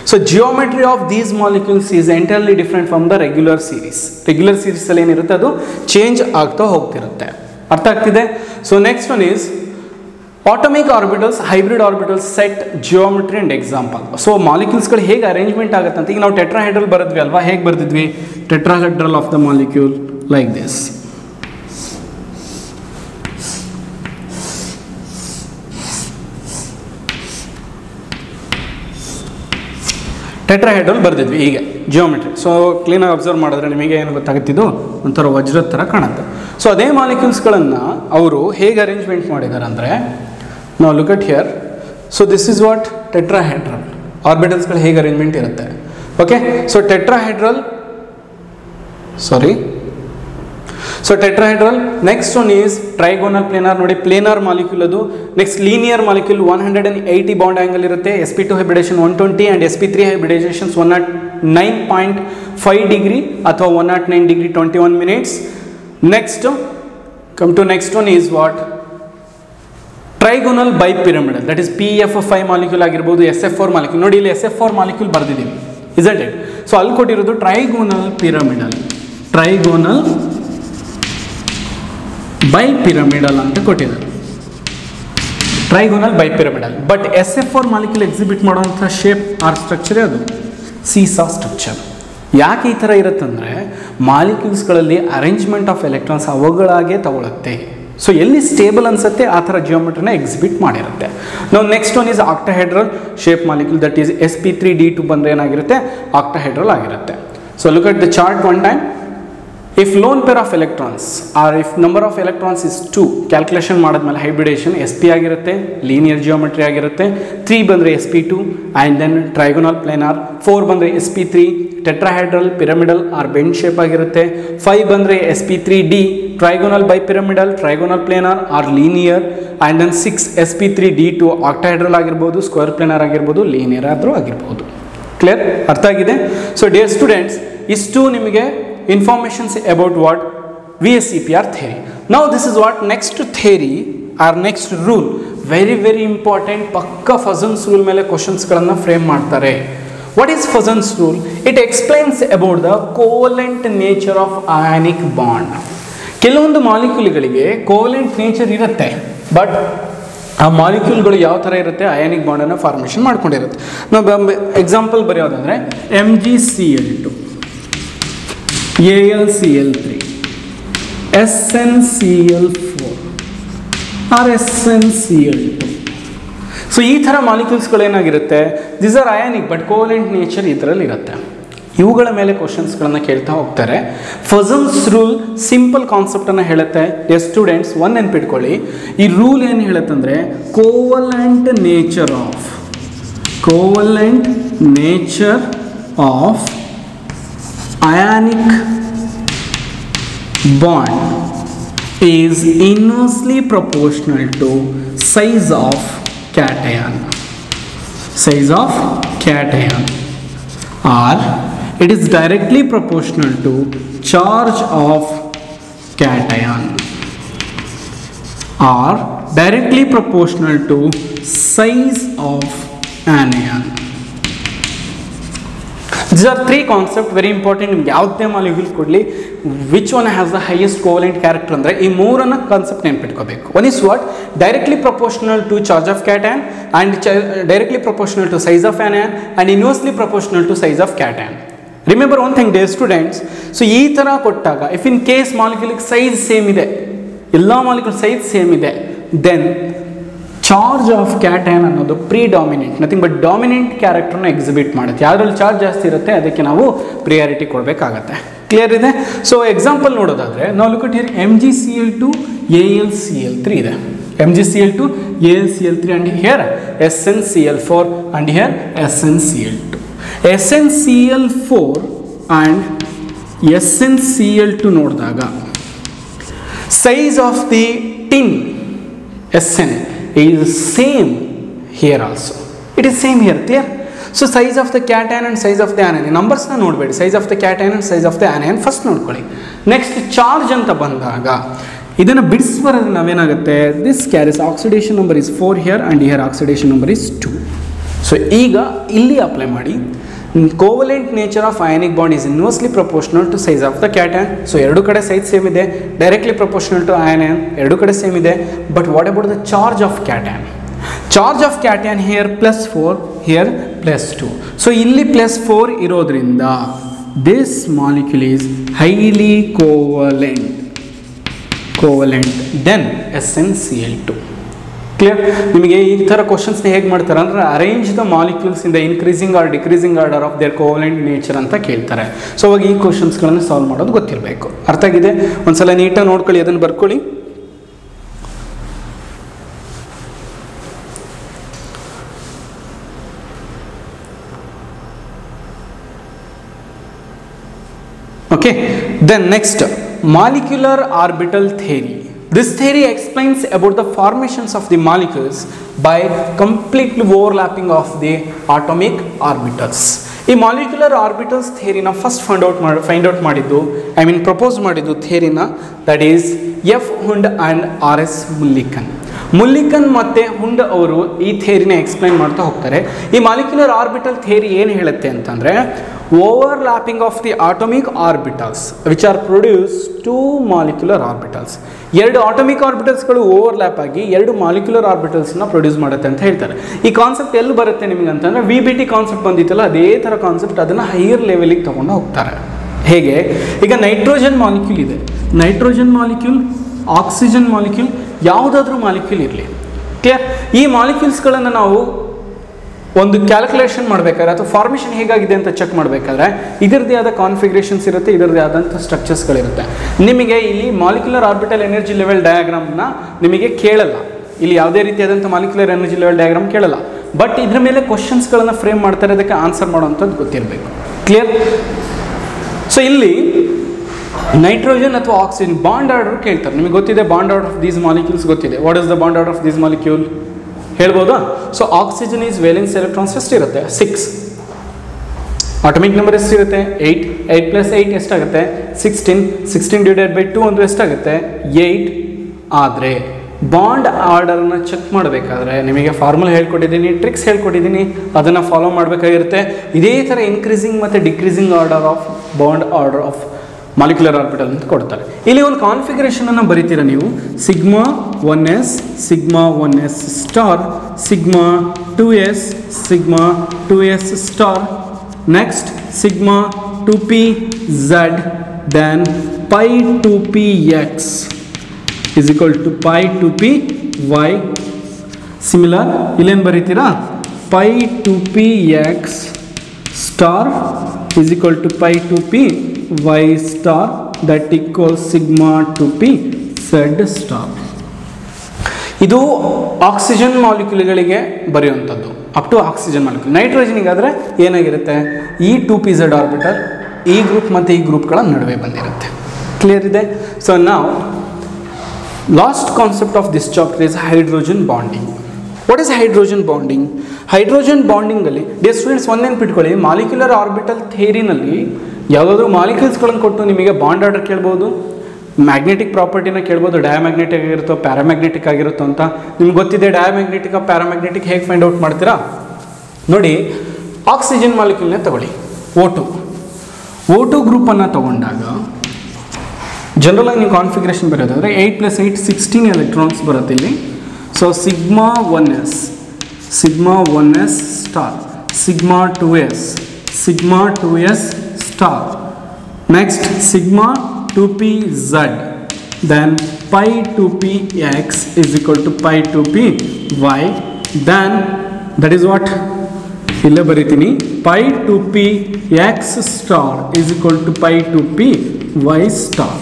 So geometry of these molecules is entirely different from the regular series regular ಸೀರೀಸಲ್ಲಿ ಏನಿರುತ್ತೆ ಅದು? Change ಆಗ್ತಾ ಹೋಗ್ತಿರುತ್ತೆ. ಅರ್ಥ ಆಗ್ತಿದೆ? So next one is atomic orbitals hybrid orbitals set geometry and example so ಮಾಲಿಕ್ಯೂಲ್ಸ್ಗಳು ಹೇಗೆ arrangement ಆಗುತ್ತೆ ಅಂತ ಈಗ ನಾವು ಟೆಟ್ರಾಹೈಡ್ರಲ್ ಬರೆದ್ವಿ ಅಲ್ವಾ? ಹೇಗೆ ಬರ್ದಿದ್ವಿ? Tetrahedral of the molecule like this tetrahedral ಬರೆದಿದ್ವಿ ಈಗ ಜಿಯೋಮೆಟ್ರಿ ಸೊ ಕ್ಲೀನಾಗಿ ಅಬ್ಸರ್ವ್ ಮಾಡಿದ್ರೆ ನಿಮಗೆ ಏನು ಗೊತ್ತಾಗುತ್ತಿದ್ದು ಒಂಥರ ವಜ್ರದ ಥರ ಕಾಣುತ್ತೆ. ಸೊ ಅದೇ ಮಾಲಿಕ್ಯೂಲ್ಸ್ಗಳನ್ನು ಅವರು ಹೇಗೆ ಅರೇಂಜ್ಮೆಂಟ್ ಮಾಡಿದ್ದಾರೆ ಅಂದರೆ ನಾವು look at here so this is what tetrahedral ಆರ್ಬಿಟಲ್ಸ್ಗಳು ಹೇಗೆ ಅರೇಂಜ್ಮೆಂಟ್ ಇರುತ್ತೆ? Okay so tetrahedral sorry so tetrahedral next one is trigonal planar ನೋಡಿ ಪ್ಲೇನಾರ್ ಮಾಲಿಕ್ಯೂಲ್ ಅದು. Next linear molecule one hundred and eighty bond angle ಇರುತ್ತೆ. S P two hybridization one twenty and S P three hybridizations one not nine point five degree ಅಥವಾ one not nine degree twenty one minutes next come to next one is what trigonal bipyramidal that is P F five molecule ಆಗಿರ್ಬೋದು S F four molecule ನೋಡಿ ಇಲ್ಲಿ S F four molecule ಬರ್ದಿದ್ದೀವಿ isn't it so ಅಲ್ಲಿ ಕೊಟ್ಟಿರೋದು trigonal pyramidal trigonal bipyramidal ಅಂತ ಕೊಟ್ಟಿದ್ದಾರೆ. Trigonal bipyramidal but S F four molecule exhibit ಮಾಡುವಂಥ shape or ಸ್ಟ್ರಕ್ಚರೇ ಅದು ಸೀಸಾ ಸ್ಟ್ರಕ್ಚರ್ ಯಾಕೆ ಈ ಥರ ಇರುತ್ತಂದರೆ ಮಾಲಿಕ್ಯೂಲ್ಸ್ಗಳಲ್ಲಿ ಅರೇಂಜ್ಮೆಂಟ್ ಆಫ್ ಎಲೆಕ್ಟ್ರಾನ್ಸ್ ಅವುಗಳಾಗೆ ತಗೊಳುತ್ತೆ. ಸೊ ಎಲ್ಲಿ ಸ್ಟೇಬಲ್ ಅನ್ಸುತ್ತೆ, ಆ ಥರ ಜಿಯೋಮೆಟ್ರಿನ ಎಕ್ಸಿಬಿಟ್ ಮಾಡಿರುತ್ತೆ. ನಾವು next one is octahedral shape molecule that is S P three D two ಬಂದರೆ ಏನಾಗಿರುತ್ತೆ? ಆಕ್ಟಹೈಡ್ರಲ್ ಆಗಿರುತ್ತೆ. So look at the chart one time if lone pair of electrons are if number of electrons is two calculation ಮಾಡಿದ್ಮೇಲೆ hybridisation S P ಆಗಿರುತ್ತೆ linear geometry ಆಗಿರುತ್ತೆ three ಬಂದರೆ S P two and then trigonal planar four ಬಂದರೆ S P three tetrahedral pyramidal or bent shape ಆಗಿರುತ್ತೆ five ಬಂದರೆ S P three D trigonal bipyramidal trigonal planar or linear and then six S P three D two octahedral ಆಗಿರ್ಬೋದು square planar ಆಗಿರ್ಬೋದು linear ಆದರೂ ಆಗಿರ್ಬೋದು. Clear ಅರ್ಥ ಆಗಿದೆ? So dear students ಇಷ್ಟು ನಿಮಗೆ S C P R theory ನಾವು this is what next theory or next rule very very important ಪಕ್ಕ ಫಸನ್ಸ್ ರೂಲ್ ಮೇಲೆ ಕ್ವಶನ್ಸ್ಗಳನ್ನು ಫ್ರೇಮ್ ಮಾಡ್ತಾರೆ. What is Fajans rule it explains about the covalent nature of ionic bond ಕೆಲವೊಂದು ಮಾಲಿಕ್ಯೂಲ್ಗಳಿಗೆ ಕೋಲೆಂಟ್ nature ಇರುತ್ತೆ but ಆ ಮಾಲಿಕ್ಯೂಲ್ಗಳು ಯಾವ ಥರ ಇರುತ್ತೆ? ಅಯಾನಿಕ್ ಬಾಂಡನ್ನು ಫಾರ್ಮೇಷನ್ ಮಾಡ್ಕೊಂಡಿರುತ್ತೆ. ನಾವು example ಬರೆಯೋದಂದರೆ M G C L two A L C L three S N C L four or S N C ಈ ಥರ ಮಾಲಿಕ್ಯೂಲ್ಸ್ಗಳು ಏನಾಗಿರುತ್ತೆ? This are ionic but covalent nature ಇದರಲ್ಲಿ ಇರುತ್ತೆ. ಇವುಗಳ ಮೇಲೆ ಕ್ವಶನ್ಸ್ಗಳನ್ನು ಕೇಳ್ತಾ ಹೋಗ್ತಾರೆ. ಫಸನ್ಸ್ ರೂಲ್ ಸಿಂಪಲ್ ಕಾನ್ಸೆಪ್ಟನ್ನು ಹೇಳುತ್ತೆ. ಎಸ್ ಸ್ಟೂಡೆಂಟ್ಸ್ ಒನ್ ನೆನ್ಪಿಟ್ಕೊಳ್ಳಿ. ಈ ರೂಲ್ ಏನು ಹೇಳುತ್ತಂದರೆ covalent nature of covalent nature of ionic bond is inversely proportional to size of cation. Size of cation. Or it is directly proportional to charge of cation. Or directly proportional to size of anion this are three concept very important ನಿಮ್ಗೆ ಯಾವುದೇ ಮಾಲಿಕ್ಯೂಲ್ ಕೊಡಲಿ. Which one has the highest covalent character ಅಂದರೆ ಈ ಮೂರನ್ನು concept ನೆನ್ಪಿಟ್ಕೋಬೇಕು. One is what directly proportional to charge of cation and directly proportional to size of an and inversely proportional to size of cation remember one thing dear students so ಈ ಥರ ಕೊಟ್ಟಾಗ if in case ಮಾಲಿಕ್ಯೂಲಿಗೆ size same ಇದೆ, ಎಲ್ಲ molecule size same ಇದೆ then charge of cation ಅನ್ನೋದು predominant nothing but dominant ಕ್ಯಾರೆಕ್ಟರ್ನ exhibit ಮಾಡುತ್ತೆ. ಯಾವುದ್ರಲ್ಲಿ ಚಾರ್ಜ್ ಜಾಸ್ತಿ ಇರುತ್ತೆ, ಅದಕ್ಕೆ ನಾವು ಪ್ರಿಯಾರಿಟಿ ಕೊಡಬೇಕಾಗತ್ತೆ. ಕ್ಲಿಯರ್ ಇದೆ? ಸೊ ಎಕ್ಸಾಂಪಲ್ ನೋಡೋದಾದರೆ, ನಾವು look at here M G C L two A L C L three ಇದೆ. M G C L two A L C L three and here S N C L four and here S N C L two S N C L four and S N C L two ನೋಡಿದಾಗ size of the tin S N is same here also. It is same here, clear? So size of the cation and size of the anion ನಂಬರ್ಸ್ನ ನೋಡಬೇಡಿ. Size of the cation and size of the anion first ನೋಡ್ಕೊಳ್ಳಿ. Next charge ಅಂತ ಬಂದಾಗ ಇದನ್ನು ಬಿಡಿಸ್ಬರೋದು ನಾವೇನಾಗುತ್ತೆ? This carries oxidation number is four here and here oxidation number is two so ಈಗ ಇಲ್ಲಿ apply ಮಾಡಿ. Covalent nature of ionic bond is inversely proportional to size of the cation so ಎರಡು ಕಡೆ size same ಇದೆ directly proportional to anion ಎರಡು ಕಡೆ same ಇದೆ. But what about the charge of cation charge of cation here plus four here plus two so ಇಲ್ಲಿ plus four ಇರೋದ್ರಿಂದ this molecule is highly covalent covalent then S N C L two clear ನಿಮಗೆ ಈ ಥರ ಕ್ವಶನ್ಸ್ನ ಹೇಗೆ ಮಾಡ್ತಾರೆ ಅಂದರೆ arrange the molecules in the increasing or decreasing order of their covalent nature ಅಂತ ಕೇಳ್ತಾರೆ. ಸೊ ಅವಾಗ ಈ ಕ್ವಶನ್ಸ್ಗಳನ್ನು ಸಾಲ್ವ್ ಮಾಡೋದು ಗೊತ್ತಿರಬೇಕು. ಅರ್ಥ ಆಗಿದೆ? ಒಂದ್ಸಲ ನೀಟಾಗಿ ನೋಡ್ಕೊಳ್ಳಿ, ಅದನ್ನು ಬರ್ಕೊಳ್ಳಿ. Okay then next molecular orbital theory. This theory explains about the formations of the molecules by completely overlapping of the atomic orbitals. ಈ ಮಾಲಿಕ್ಯುಲರ್ ಆರ್ಬಿಟಲ್ಸ್ ಥೇರಿನ ಫಸ್ಟ್ ಫೈಂಡ್ ಔಟ್ ಮಾಡಿ ಫೈಂಡ್ ಔಟ್ ಮಾಡಿದ್ದು ಐ ಮೀನ್ ಪ್ರಪೋಸ್ ಮಾಡಿದ್ದು ಥೇರಿನ that is F Hund and R S Mulliken Mulliken ಮತ್ತು ಹುಂಡ ಅವರು ಈ ಥೇರಿನ explain ಮಾಡ್ತಾ ಹೋಗ್ತಾರೆ. ಈ ಮಾಲಿಕ್ಯುಲರ್ ಆರ್ಬಿಟಲ್ ಥೇರಿ ಏನು ಹೇಳುತ್ತೆ ಅಂತಂದರೆ overlapping of the atomic orbitals which are produce two molecular orbitals ಎರಡು ಆಟೋಮಿಕ್ ಆರ್ಬಿಟಲ್ಸ್ಗಳು ಓವರ್ಲ್ಯಾಪ್ ಆಗಿ ಎರಡು ಮಾಲಿಕ್ಯುಲರ್ ಆರ್ಬಿಟಲ್ಸ್ನ ಪ್ರೊಡ್ಯೂಸ್ ಮಾಡುತ್ತೆ ಅಂತ ಹೇಳ್ತಾರೆ. ಈ ಕಾನ್ಸೆಪ್ಟ್ ಎಲ್ಲಿ ಬರುತ್ತೆ ನಿಮಗೆ ಅಂತಂದರೆ ವಿ ಬಿ ಟಿ ಕಾನ್ಸೆಪ್ಟ್ ಬಂದಿತ್ತಲ್ಲ, ಅದೇ ಥರ ಕಾನ್ಸೆಪ್ಟ್ ಅದನ್ನು ಹೈಯರ್ ಲೆವೆಲಿಗೆ ತೊಗೊಂಡು ಹೋಗ್ತಾರೆ. ಹೇಗೆ? ಈಗ ನೈಟ್ರೋಜನ್ ಮಾಲಿಕ್ಯೂಲ್ ಇದೆ. ನೈಟ್ರೋಜನ್ ಮಾಲಿಕ್ಯೂಲ್ ಆಕ್ಸಿಜನ್ ಮಾಲಿಕ್ಯೂಲ್ ಯಾವುದಾದ್ರೂ ಮಾಲಿಕ್ಯೂಲ್ ಇರಲಿ. ಕ್ಲಿಯರ್ ಈ ಮಾಲಿಕ್ಯೂಲ್ಸ್ಗಳನ್ನು ನಾವು ಒಂದು ಕ್ಯಾಲ್ಕುಲೇಷನ್ ಮಾಡಬೇಕಾದ್ರೆ ಅಥವಾ ಫಾರ್ಮೇಷನ್ ಹೇಗಾಗಿದೆ ಅಂತ ಚೆಕ್ ಮಾಡಬೇಕಾದ್ರೆ ಇದರದೇ ಆದ ಕಾನ್ಫಿಗ್ರೇಷನ್ಸ್ ಇರುತ್ತೆ ಇದರದೇ ಆದಂಥ ಸ್ಟ್ರಕ್ಚರ್ಸ್ಗಳಿರುತ್ತೆ ನಿಮಗೆ ಇಲ್ಲಿ ಮಾಲಿಕ್ಯುಲರ್ ಆರ್ಬಿಟಲ್ ಎನರ್ಜಿ ಲೆವೆಲ್ ಡಯಾಗ್ರಾಮ್ನ ನಿಮಗೆ ಕೇಳಲ್ಲ. ಇಲ್ಲಿ ಯಾವುದೇ ರೀತಿಯಾದಂಥ ಮಾಲಿಕ್ಯುಲರ್ ಎನರ್ಜಿ ಲೆವೆಲ್ ಡಯಾಗ್ರಾಮ್ ಕೇಳಲ್ಲ. ಬಟ್ ಇದರ ಮೇಲೆ ಕ್ವಶನ್ಸ್ಗಳನ್ನು ಫ್ರೇಮ್ ಮಾಡ್ತಾರೆ, ಅದಕ್ಕೆ ಆನ್ಸರ್ ಮಾಡೋವಂಥದ್ದು ಗೊತ್ತಿರಬೇಕು. ಕ್ಲಿಯರ್ ಸೊ ಇಲ್ಲಿ ನೈಟ್ರೋಜನ್ ಅಥವಾ ಆಕ್ಸಿಜನ್ ಬಾಂಡ್ ಆರ್ಡರ್ ಕೇಳ್ತಾರೆ. ನಿಮಗೆ ಗೊತ್ತಿದೆ bond order of these molecules ಗೊತ್ತಿದೆ. What is the bond order of these molecule ಹೇಳ್ಬೋದಾ? So oxygen is valence electrons ಎಷ್ಟಿರುತ್ತೆ ಸಿಕ್ಸ್ ಆಟೋಮಿಕ್ ನಂಬರ್ ಎಷ್ಟಿರುತ್ತೆ ಏಯ್ಟ್ ಏಯ್ಟ್ ಪ್ಲಸ್ ಏಯ್ಟ್ ಎಷ್ಟಾಗುತ್ತೆ? Sixteen sixteen divided by two ಒಂದು ಎಷ್ಟಾಗುತ್ತೆ? ಏಯ್ಟ್ ಆದರೆ bond ಆರ್ಡರ್ನ check ಮಾಡಬೇಕಾದ್ರೆ, ನಿಮಗೆ ಫಾರ್ಮುಲಾ ಹೇಳ್ಕೊಟ್ಟಿದ್ದೀನಿ ಟ್ರಿಕ್ಸ್ ಹೇಳ್ಕೊಟ್ಟಿದ್ದೀನಿ, ಅದನ್ನು ಫಾಲೋ ಮಾಡಬೇಕಾಗಿರುತ್ತೆ. ಇದೇ ಥರ ಇನ್ಕ್ರೀಸಿಂಗ್ ಮತ್ತು decreasing order of bond order of molecular orbital ಅಂತ ಕೊಡ್ತಾರೆ. ಇಲ್ಲಿ ಒಂದು ಕಾನ್ಫಿಗರೇಷನನ್ನು ಬರೀತೀರ ನೀವು? Sigma one S sigma one S star sigma two S sigma two S star next sigma two P Z then pi two P X is equal to pi two P Y similar ಇಲ್ಲೇನು ಬರೀತೀರಾ? Pi two P X star is equal to pi to p, y star, that equals sigma to p, z star. ಇದು oxygen ಮಾಲಿಕ್ಯೂಲ್ಗಳಿಗೆ ಬರೆಯುವಂಥದ್ದು. Up to oxygen molecule ನೈಟ್ರೋಜನಿಗಾದರೆ ಏನಾಗಿರುತ್ತೆ? ಈ two P Z orbital ಈ group ಮತ್ತು ಈ ಗ್ರೂಪ್ಗಳ ನಡುವೆ ಬಂದಿರುತ್ತೆ. ಕ್ಲಿಯರ್ ಇದೆ? ಸೊ ನಾವು last concept of this chapter is hydrogen bonding what is hydrogen bonding hydrogen ಬಾಂಡಿಂಗಲ್ಲಿ dear students ಒಂದೇನ್ ನೆನ್ಪಿಟ್ಕೊಳ್ಳಿ ಮಾಲಿಕ್ಯುಲರ್ ಆರ್ಬಿಟಲ್ ಥೇರಿನಲ್ಲಿ ಯಾವುದಾದ್ರೂ ಮಾಲಿಕ್ಯೂಲ್ಸ್ಗಳನ್ನು ಕೊಟ್ಟು ನಿಮಗೆ ಬಾಂಡ್ ಆರ್ಡರ್ ಕೇಳ್ಬೋದು ಮ್ಯಾಗ್ನೆಟಿಕ್ ಪ್ರಾಪರ್ಟಿನ ಕೇಳ್ಬೋದು ಡಯಾಮ್ಯಾಗ್ನೆಟಿಕ್ ಆಗಿರುತ್ತೋ ಪ್ಯಾರಾಮ್ಯಾಗ್ನೆಟಿಕ್ ಆಗಿರುತ್ತೋ ಅಂತ. ನಿಮ್ಗೆ ಗೊತ್ತಿದೆ ಡಯಾಮ್ಯಾಗ್ನೆಟಿಕ್ ಪ್ಯಾರಾಮ್ಯಾಗ್ನೆಟಿಕ್ ಹೇಗೆ ಫೈಂಡ್ ಔಟ್ ಮಾಡ್ತೀರಾ? ನೋಡಿ ಆಕ್ಸಿಜನ್ ಮಾಲಿಕ್ಯೂಲ್ನೇ ತಗೊಳ್ಳಿ ಓಟು ಓಟು ಗ್ರೂಪನ್ನು ತಗೊಂಡಾಗ ಜನರಲ್ ಆಗಿ ನೀವು ಕಾನ್ಫಿಗರೇಷನ್ ಬರೋದಾದರೆ eight plus eight sixteen electrons ಬರುತ್ತೆ ಇಲ್ಲಿ. So sigma one S S star next sigma two P Z then pi two P X is equal to pi two P Y then that is what ಇಲ್ಲೇ ಬರಿತೀನಿ. Pi two P X star is equal to pi two P Y star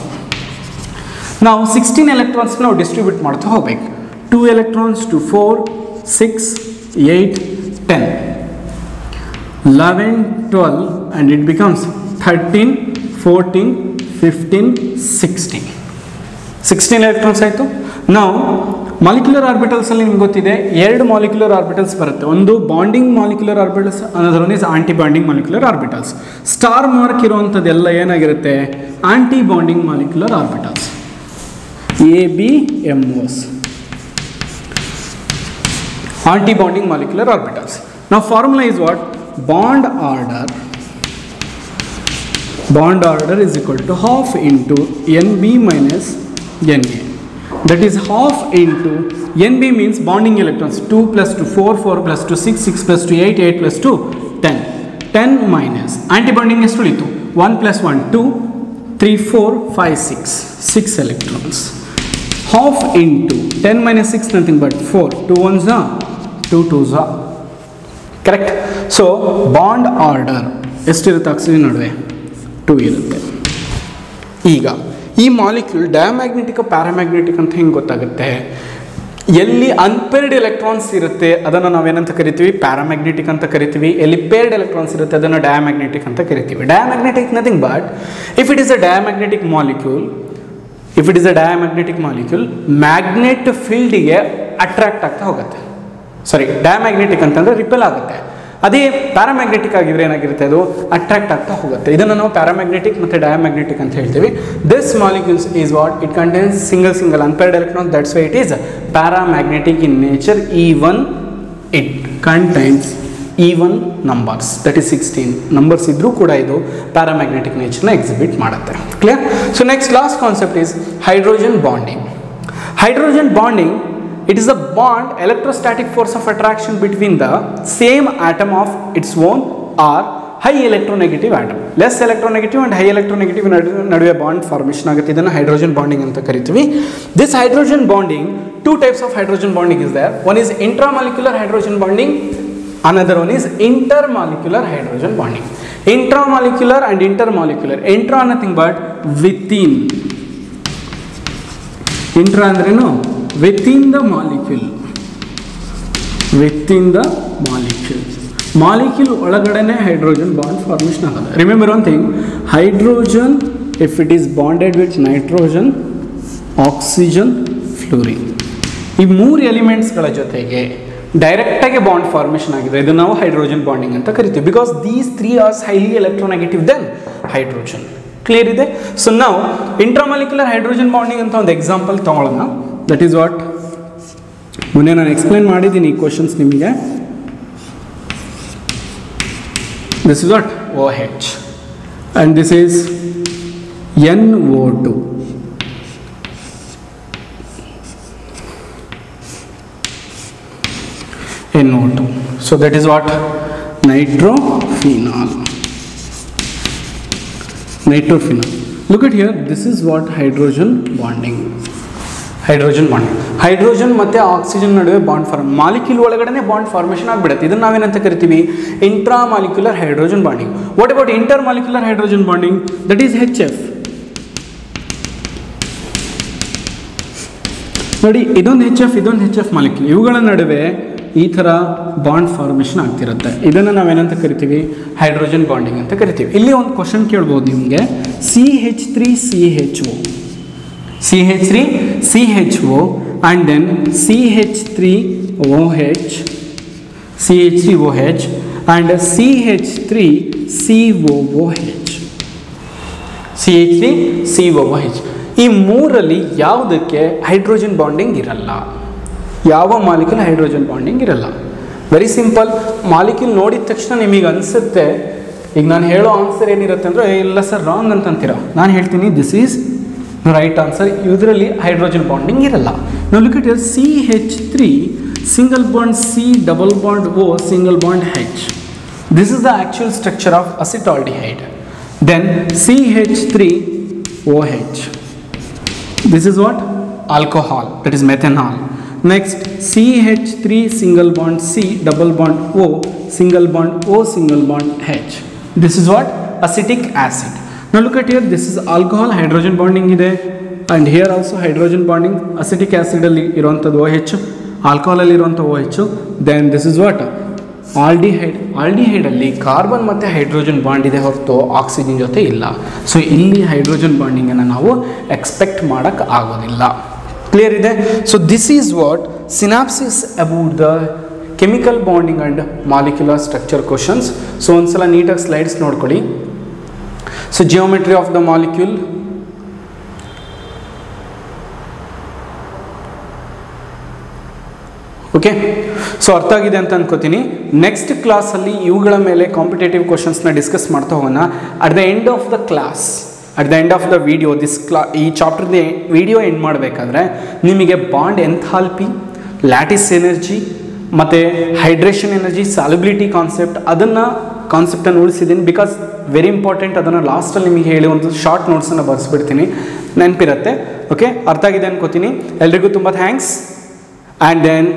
ನಾವು sixteen electrons ನಾವು distribute ಮಾಡ್ತಾ ಹೋಗ್ಬೇಕು. Two electrons two four six eight ten eleven twelve and it becomes thirteen fourteen fifteen sixteen sixteen electrons ಆಯಿತು. ನಾವು molecular ಆರ್ಬಿಟಲ್ಸಲ್ಲಿ ನಿಮ್ಗೆ ಗೊತ್ತಿದೆ, ಎರಡು molecular orbitals ಬರುತ್ತೆ. ಒಂದು ಬಾಂಡಿಂಗ್ ಮಾಲಿಕ್ಯುಲರ್ ಆರ್ಬಿಟಲ್ಸ್ ಅನ್ನೋದ್ರ is antibonding molecular orbitals star mark ಇರುವಂಥದ್ದೆಲ್ಲ ಏನಾಗಿರುತ್ತೆ? Antibonding molecular orbitals A B M Os antibonding molecular orbitals. Now formula is what? Bond order bond order is equal to half into NB minus NA. That is half into NB means bonding electrons 2 plus to 4, 4 plus to 6, 6 plus to 8, 8 2, 10. 10 minus antibonding is 2, 1 plus 1, 2, 3, 4, 5, 6, 6 electrons. Half into 10 minus 6 nothing but 4, 2 ones are 2 two z correct so bond order ಎಷ್ಟಿರುತ್ತೆ oxygen ನಡುವೆ? Two ಇರುತ್ತೆ. ಈಗ, ಈ molecule diamagnetic paramagnetic ಅಂತ ಹೆಂಗೆ ಗೊತ್ತಾಗುತ್ತೆ? ಎಲ್ಲಿ unpaired electrons ಇರುತ್ತೆ, ಅದನ್ನು ನಾವೇನಂತ ಕರಿತೀವಿ? ಪ್ಯಾರಾಮ್ಯಾಗ್ನೆಟಿಕ್ ಅಂತ ಕರಿತೀವಿ. ಎಲ್ಲಿ ಪೇರ್ಡ್ ಎಲೆಕ್ಟ್ರಾನ್ಸ್ ಇರುತ್ತೆ, ಅದನ್ನು ಡಯಾಮ್ಯಾಗ್ನೆಟಿಕ್ ಅಂತ ಕರಿತೀವಿ. Diamagnetic nothing but if it is a diamagnetic molecule if it is a diamagnetic molecule magnet ಫೀಲ್ಡಿಗೆ attract ಆಗ್ತಾ ಹೋಗುತ್ತೆ. ಸಾರಿ ಡಯಾಮ್ಯಾಗ್ನೆಟಿಕ್ ಅಂತಂದರೆ ರಿಪೆಲ್ ಆಗುತ್ತೆ. ಅದೇ ಪ್ಯಾರಾಮ್ಯಾಗ್ನೆಟಿಕ್ ಆಗಿದ್ರೆ ಏನಾಗಿರುತ್ತೆ ಅದು? ಅಟ್ರಾಕ್ಟ್ ಆಗ್ತಾ ಹೋಗುತ್ತೆ. ಇದನ್ನು ನಾವು ಪ್ಯಾರಾಮ್ಯಾಗ್ನೆಟಿಕ್ ಮತ್ತು ಡಯಾಮ್ಯಾಗ್ನೆಟಿಕ್ ಅಂತ ಹೇಳ್ತೀವಿ. This molecules is what it contains single single unpaired electron that's why it is paramagnetic in nature even it contains even numbers that is sixteen numbers ಇದ್ರೂ ಕೂಡ ಇದು ಪ್ಯಾರಾಮ್ಯಾಗ್ನೆಟಿಕ್ ನೇಚರ್ನ ಎಕ್ಸಿಬಿಟ್ ಮಾಡುತ್ತೆ. Clear so next last concept is hydrogen bonding hydrogen bonding it is a bond electrostatic force of attraction between the same atom of its own or high electronegative atom Less electronegative and high electronegative ನಡುವೆ bond formation ಆಗುತ್ತೆ ಇದನ್ನು hydrogen bonding ಅಂತ ಕರಿತೀವಿ This hydrogen bonding, two types of hydrogen bonding is there. One is intramolecular hydrogen bonding, another one is intermolecular hydrogen bonding intramolecular and intermolecular intra nothing but within intra ಅಂದ್ರೇನು within the molecule. Within the molecule. Molecule ಒಳಗಡೆನೆ hydrogen bond formation ಆಗುತ್ತೆ. Remember one thing hydrogen if it is bonded with nitrogen oxygen fluorine ಈ ಮೂರು ಎಲಿಮೆಂಟ್ಸ್ಗಳ ಜೊತೆಗೆ ಡೈರೆಕ್ಟಾಗಿ bond formation ಆಗಿದೆ. ಇದು ನಾವು ಹೈಡ್ರೋಜನ್ ಬಾಂಡಿಂಗ್ ಅಂತ ಕರಿತೀವಿ. Because these three are highly electronegative then hydrogen clear ಇದೆ? ಸೊ ನಾವು ಇಂಟ್ರಾಮಾಲಿಕ್ಯುಲರ್ ಹೈಡ್ರೋಜನ್ ಬಾಂಡಿಂಗ್ ಅಂತ ಒಂದು ಎಕ್ಸಾಂಪಲ್ ತೊಗೊಳ್ಳೋಣ ದಟ್ ಈಸ್ ವಾಟ್ ಮೊನ್ನೆ ನಾನು ಎಕ್ಸ್ಪ್ಲೈನ್ ಮಾಡಿದ್ದೀನಿ ಈ ಕ್ವಶನ್ಸ್ ನಿಮಗೆ this is what O H and this is N O two NO2. So that is what nitrophenol. Nitrophenol. Look at here. This is what hydrogen bonding. hydrogen bond. Hydrogen ಮತ್ತು oxygen ನಡುವೆ bond form. Molecule ಒಳಗಡೆ bond formation ಆಗಿಬಿಡುತ್ತೆ. ಇದನ್ನು ನಾವೇನಂತ ಕರಿತೀವಿ? Intramolecular hydrogen bonding what about intermolecular hydrogen bonding that is H F ನೋಡಿ, ಇದೊಂದು H F ಇದೊಂದು ಹೆಚ್ ಎಫ್ ಮಾಲಿಕ್ಯೂಲ್ ಇವುಗಳ ನಡುವೆ ಈ ಥರ ಬಾಂಡ್ ಫಾರ್ಮೇಷನ್ ಆಗ್ತಿರುತ್ತೆ. ಇದನ್ನು ನಾವೇನಂತ ಕರಿತೀವಿ? ಹೈಡ್ರೋಜನ್ ಬಾಂಡಿಂಗ್ ಅಂತ ಕರಿತೀವಿ. ಇಲ್ಲಿ ಒಂದು ಕ್ವಶನ್ ಕೇಳ್ಬೋದು ನಿಮಗೆ. C H three C H O C CHO and then H OH, and then C H three O H C H three O H and C H three C O O H C H three C O H ಈ ಮೂರಲ್ಲಿ ಯಾವುದಕ್ಕೆ hydrogen bonding ಇರಲ್ಲ? ಯಾವ molecule hydrogen bonding ಇರಲ್ಲ? Very simple molecule ನೋಡಿದ ತಕ್ಷಣ ನಿಮಗೆ ಅನಿಸುತ್ತೆ ಈಗ ನಾನು ಹೇಳೋ ಆನ್ಸರ್ ಏನಿರುತ್ತೆ ಅಂದರೆ ಇಲ್ಲ ಸರ್ ರಾಂಗ್ ಅಂತ ಅಂತೀರ ನಾನು ಹೇಳ್ತೀನಿ ದಿಸ್ ಈಸ್ ರೈಟ್ ಆನ್ಸರ್ ಇದರಲ್ಲಿ ಹೈಡ್ರೋಜನ್ ಬಾಂಡಿಂಗ್ ಇರಲ್ಲ ನಾವು look it C H three single bond C double bond O single bond H this is the actual structure of acetaldehyde then C H three O H this is what alcohol that is methanol next ch3 single bond c double bond o single bond o single bond h this is what acetic acid now look at here, this is alcohol, hydrogen bonding ಇದೆ. Here also hydrogen bonding, acetic acid ಅಲ್ಲಿ ಇರುವಂಥದ್ದು ಓ ಹೆಚ್ ಆಲ್ಕೋಹಾಲಲ್ಲಿ ಇರುವಂಥ O H then this is what aldehyde ಆಲ್ಡಿಹೈಡಲ್ಲಿ carbon ಮತ್ತು hydrogen bond ಇದೆ ಹೊರತು oxygen ಜೊತೆ ಇಲ್ಲ. So ಇಲ್ಲಿ ಹೈಡ್ರೋಜನ್ ಬಾಂಡಿಂಗನ್ನು ನಾವು ಎಕ್ಸ್ಪೆಕ್ಟ್ ಮಾಡೋಕ್ಕೆ ಆಗೋದಿಲ್ಲ. ಕ್ಲಿಯರ್ ಇದೆ? So this is what synopsis about the chemical bonding and molecular structure questions so ಒಂದ್ಸಲ ನೀಟಾಗಿ ಸ್ಲೈಡ್ಸ್ ನೋಡ್ಕೊಳ್ಳಿ. So, geometry of the molecule. Okay so ಅರ್ಥ ಆಗಿದೆ ಅಂತ ಅನ್ಕೋತೀನಿ. ನೆಕ್ಸ್ಟ್ ಕ್ಲಾಸಲ್ಲಿ ಇವುಗಳ ಮೇಲೆ ಕಾಂಪಿಟೇಟಿವ್ ಕ್ವಶನ್ಸ್ನ ಡಿಸ್ಕಸ್ ಮಾಡ್ತಾ ಹೋಗೋಣ. At the end of the class at the end of the video this ಕ್ಲಾ ಈ ಚಾಪ್ಟರ್ದ ವಿಡಿಯೋ ಎಂಡ್ ಮಾಡಬೇಕಾದ್ರೆ ನಿಮಗೆ ಬಾಂಡ್ ಎಂಥಾಲ್ಪಿ ಲ್ಯಾಟಿಸ್ ಎನರ್ಜಿ ಮತ್ತು ಹೈಡ್ರೇಷನ್ ಎನರ್ಜಿ ಸಾಲಿಬಿಲಿಟಿ ಕಾನ್ಸೆಪ್ಟ್ ಅದನ್ನು ಕಾನ್ಸೆಪ್ಟನ್ನು ಉಳಿಸಿದ್ದೀನಿ ಬಿಕಾಸ್ ವೆರಿ ಇಂಪಾರ್ಟೆಂಟ್ ಅದನ್ನು ಲಾಸ್ಟಲ್ಲಿ ನಿಮಗೆ ಹೇಳಿ ಒಂದು ಶಾರ್ಟ್ ನೋಟ್ಸನ್ನು ಬರೆಸ್ಬಿಡ್ತೀನಿ. ನೆನಪಿರುತ್ತೆ? ಓಕೆ ಅರ್ಥ ಆಗಿದೆ ಅನ್ಕೋತೀನಿ. ಎಲ್ರಿಗೂ ತುಂಬ ಥ್ಯಾಂಕ್ಸ್ ಆ್ಯಂಡ್ ದೆನ್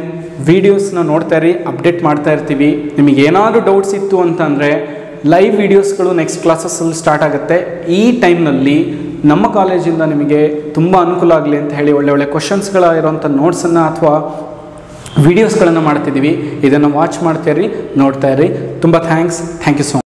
ವೀಡಿಯೋಸ್ನ ನೋಡ್ತಾ ಇರಿ ಅಪ್ಡೇಟ್ ಮಾಡ್ತಾ ಇರ್ತೀವಿ. ನಿಮಗೆ ಏನಾದರೂ ಡೌಟ್ಸ್ ಇತ್ತು ಅಂತಂದರೆ ಲೈವ್ ವೀಡಿಯೋಸ್ಗಳು ನೆಕ್ಸ್ಟ್ ಕ್ಲಾಸಸ್ಸಲ್ಲಿ ಸ್ಟಾರ್ಟ್ ಆಗುತ್ತೆ. ಈ ಟೈಮ್ನಲ್ಲಿ ನಮ್ಮ ಕಾಲೇಜಿಂದ ನಿಮಗೆ ತುಂಬ ಅನುಕೂಲ ಆಗಲಿ ಅಂತ ಹೇಳಿ ಒಳ್ಳೆ ಒಳ್ಳೆ ಕ್ವಶನ್ಸ್ಗಳ ನೋಟ್ಸನ್ನು ಅಥವಾ ವೀಡಿಯೋಸ್ಗಳನ್ನು ಮಾಡ್ತಿದ್ದೀವಿ ಇದನ್ನು ವಾಚ್ ಮಾಡ್ತಾ ಇರಿ ನೋಡ್ತಾ ಇರ್ರಿ. ತುಂಬ ಥ್ಯಾಂಕ್ಸ್ ಥ್ಯಾಂಕ್ ಯು ಸೊ